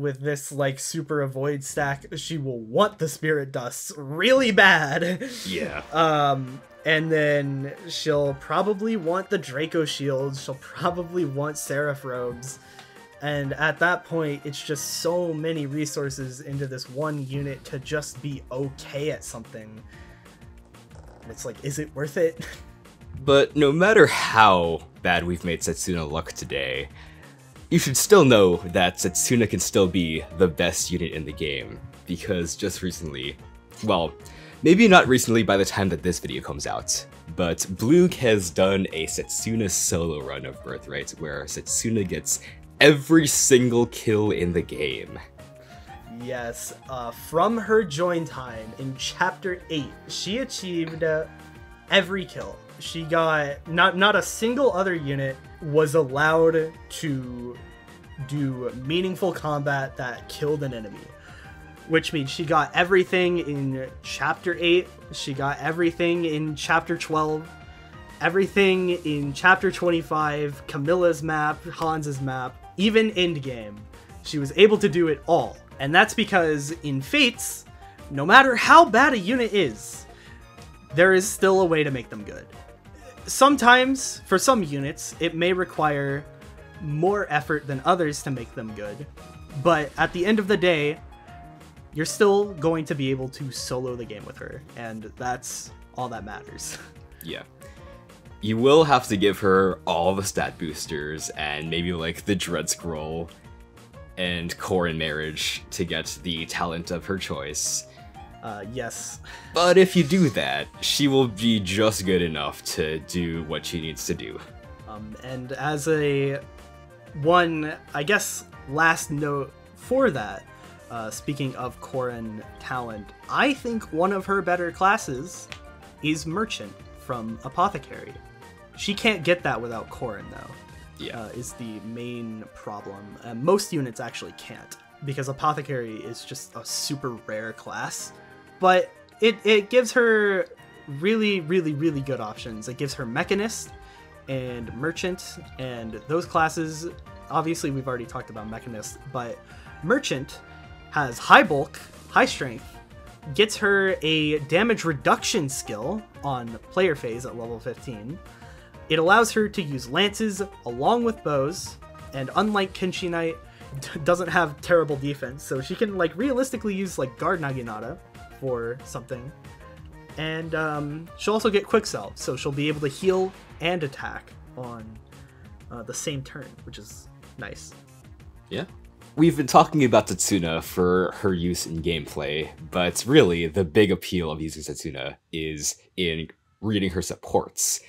with this like super avoid stack, she will want the spirit dusts really bad. Yeah. Um, and then she'll probably want the Draco shields. She'll probably want Seraph robes. And at that point, it's just so many resources into this one unit to just be okay at something. And it's like, is it worth it? But no matter how bad we've made Setsuna look today, you should still know that Setsuna can still be the best unit in the game, because just recently, well, maybe not recently by the time that this video comes out, but Bluegh has done a Setsuna solo run of Birthright where Setsuna gets every single kill in the game. Yes, uh, from her join time in Chapter 8, she achieved uh, every kill. She got not not a single other unit was allowed to do meaningful combat that killed an enemy. Which means she got everything in chapter 8, she got everything in chapter 12, everything in chapter 25, Camilla's map, Hans's map, even endgame. She was able to do it all. And that's because in Fates, no matter how bad a unit is, there is still a way to make them good. Sometimes, for some units, it may require more effort than others to make them good, but at the end of the day, you're still going to be able to solo the game with her, and that's all that matters. Yeah. You will have to give her all the stat boosters and maybe like the Dread Scroll and Corrin Marriage to get the talent of her choice. Uh, yes. But if you do that, she will be just good enough to do what she needs to do. Um, and as a one, I guess, last note for that, uh, speaking of Corrin talent, I think one of her better classes is Merchant from Apothecary. She can't get that without Corrin, though. Yeah. uh, is the main problem. Uh, most units actually can't because Apothecary is just a super rare class, but it it gives her really really really good options. It gives her Mechanist and Merchant and those classes. Obviously, we've already talked about Mechanist, but Merchant has high bulk, high strength, gets her a damage reduction skill on player phase at level 15. It allows her to use lances along with bows, and unlike Kinshi Knight, doesn't have terrible defense, so she can like realistically use like guard Naginata for something. And um, she'll also get quick salve, so she'll be able to heal and attack on uh, the same turn, which is nice. Yeah. We've been talking about Setsuna for her use in gameplay, but really the big appeal of using Setsuna is in reading her supports.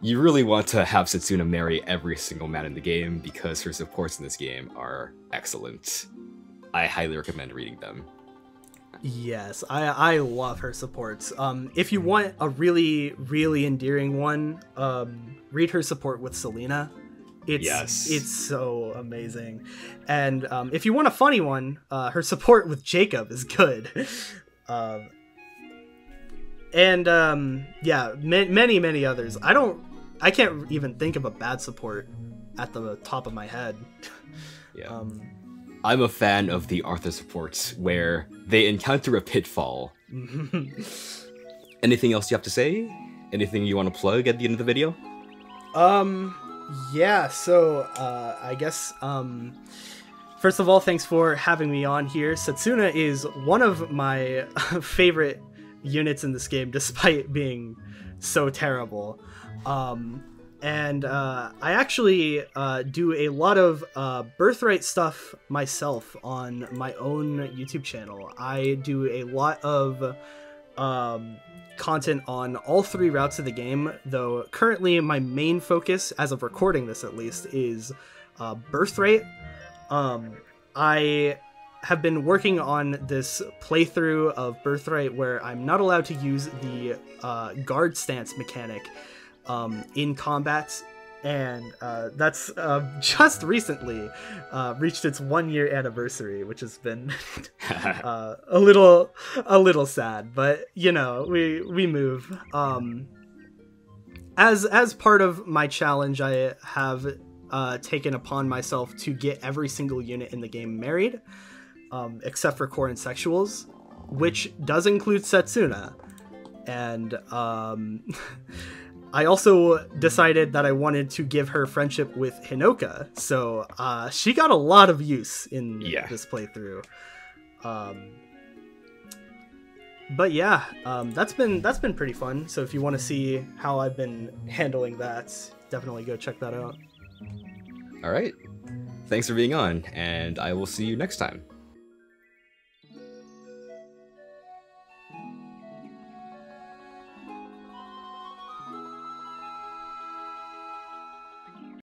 You really want to have Setsuna marry every single man in the game because her supports in this game are excellent. I highly recommend reading them. Yes, I I love her supports. Um, if you want a really really endearing one, um, read her support with Selena. It's Yes. it's so amazing, and um, if you want a funny one, uh, her support with Jakob is good. um, and um, yeah, ma- many many others. I don't I can't even think of a bad support at the top of my head. Yeah. Um, I'm a fan of the Arthur supports where they encounter a pitfall. Anything else you have to say? Anything you want to plug at the end of the video? Um, yeah. So, uh, I guess, um, first of all, thanks for having me on here. Setsuna is one of my favorite units in this game, despite being so terrible. Um, and uh, I actually uh, do a lot of uh, birthright stuff myself on my own YouTube channel. I do a lot of um, content on all three routes of the game, though currently my main focus, as of recording this at least, is uh, birthright. Um, I have been working on this playthrough of birthright where I'm not allowed to use the uh, guard stance mechanic um, in combat. And uh, that's uh, just recently uh, reached its one year anniversary, which has been uh, a little a little sad, but you know we we move. Um, as as part of my challenge, I have uh, taken upon myself to get every single unit in the game married, um, except for Corrin exclusives, which does include Setsuna, and um, I also decided that I wanted to give her friendship with Hinoka, so uh, she got a lot of use in Yeah. this playthrough. Um, but yeah, um, that's been that's been pretty fun. So if you want to see how I've been handling that, definitely go check that out. All right. Thanks for being on, and I will see you next time.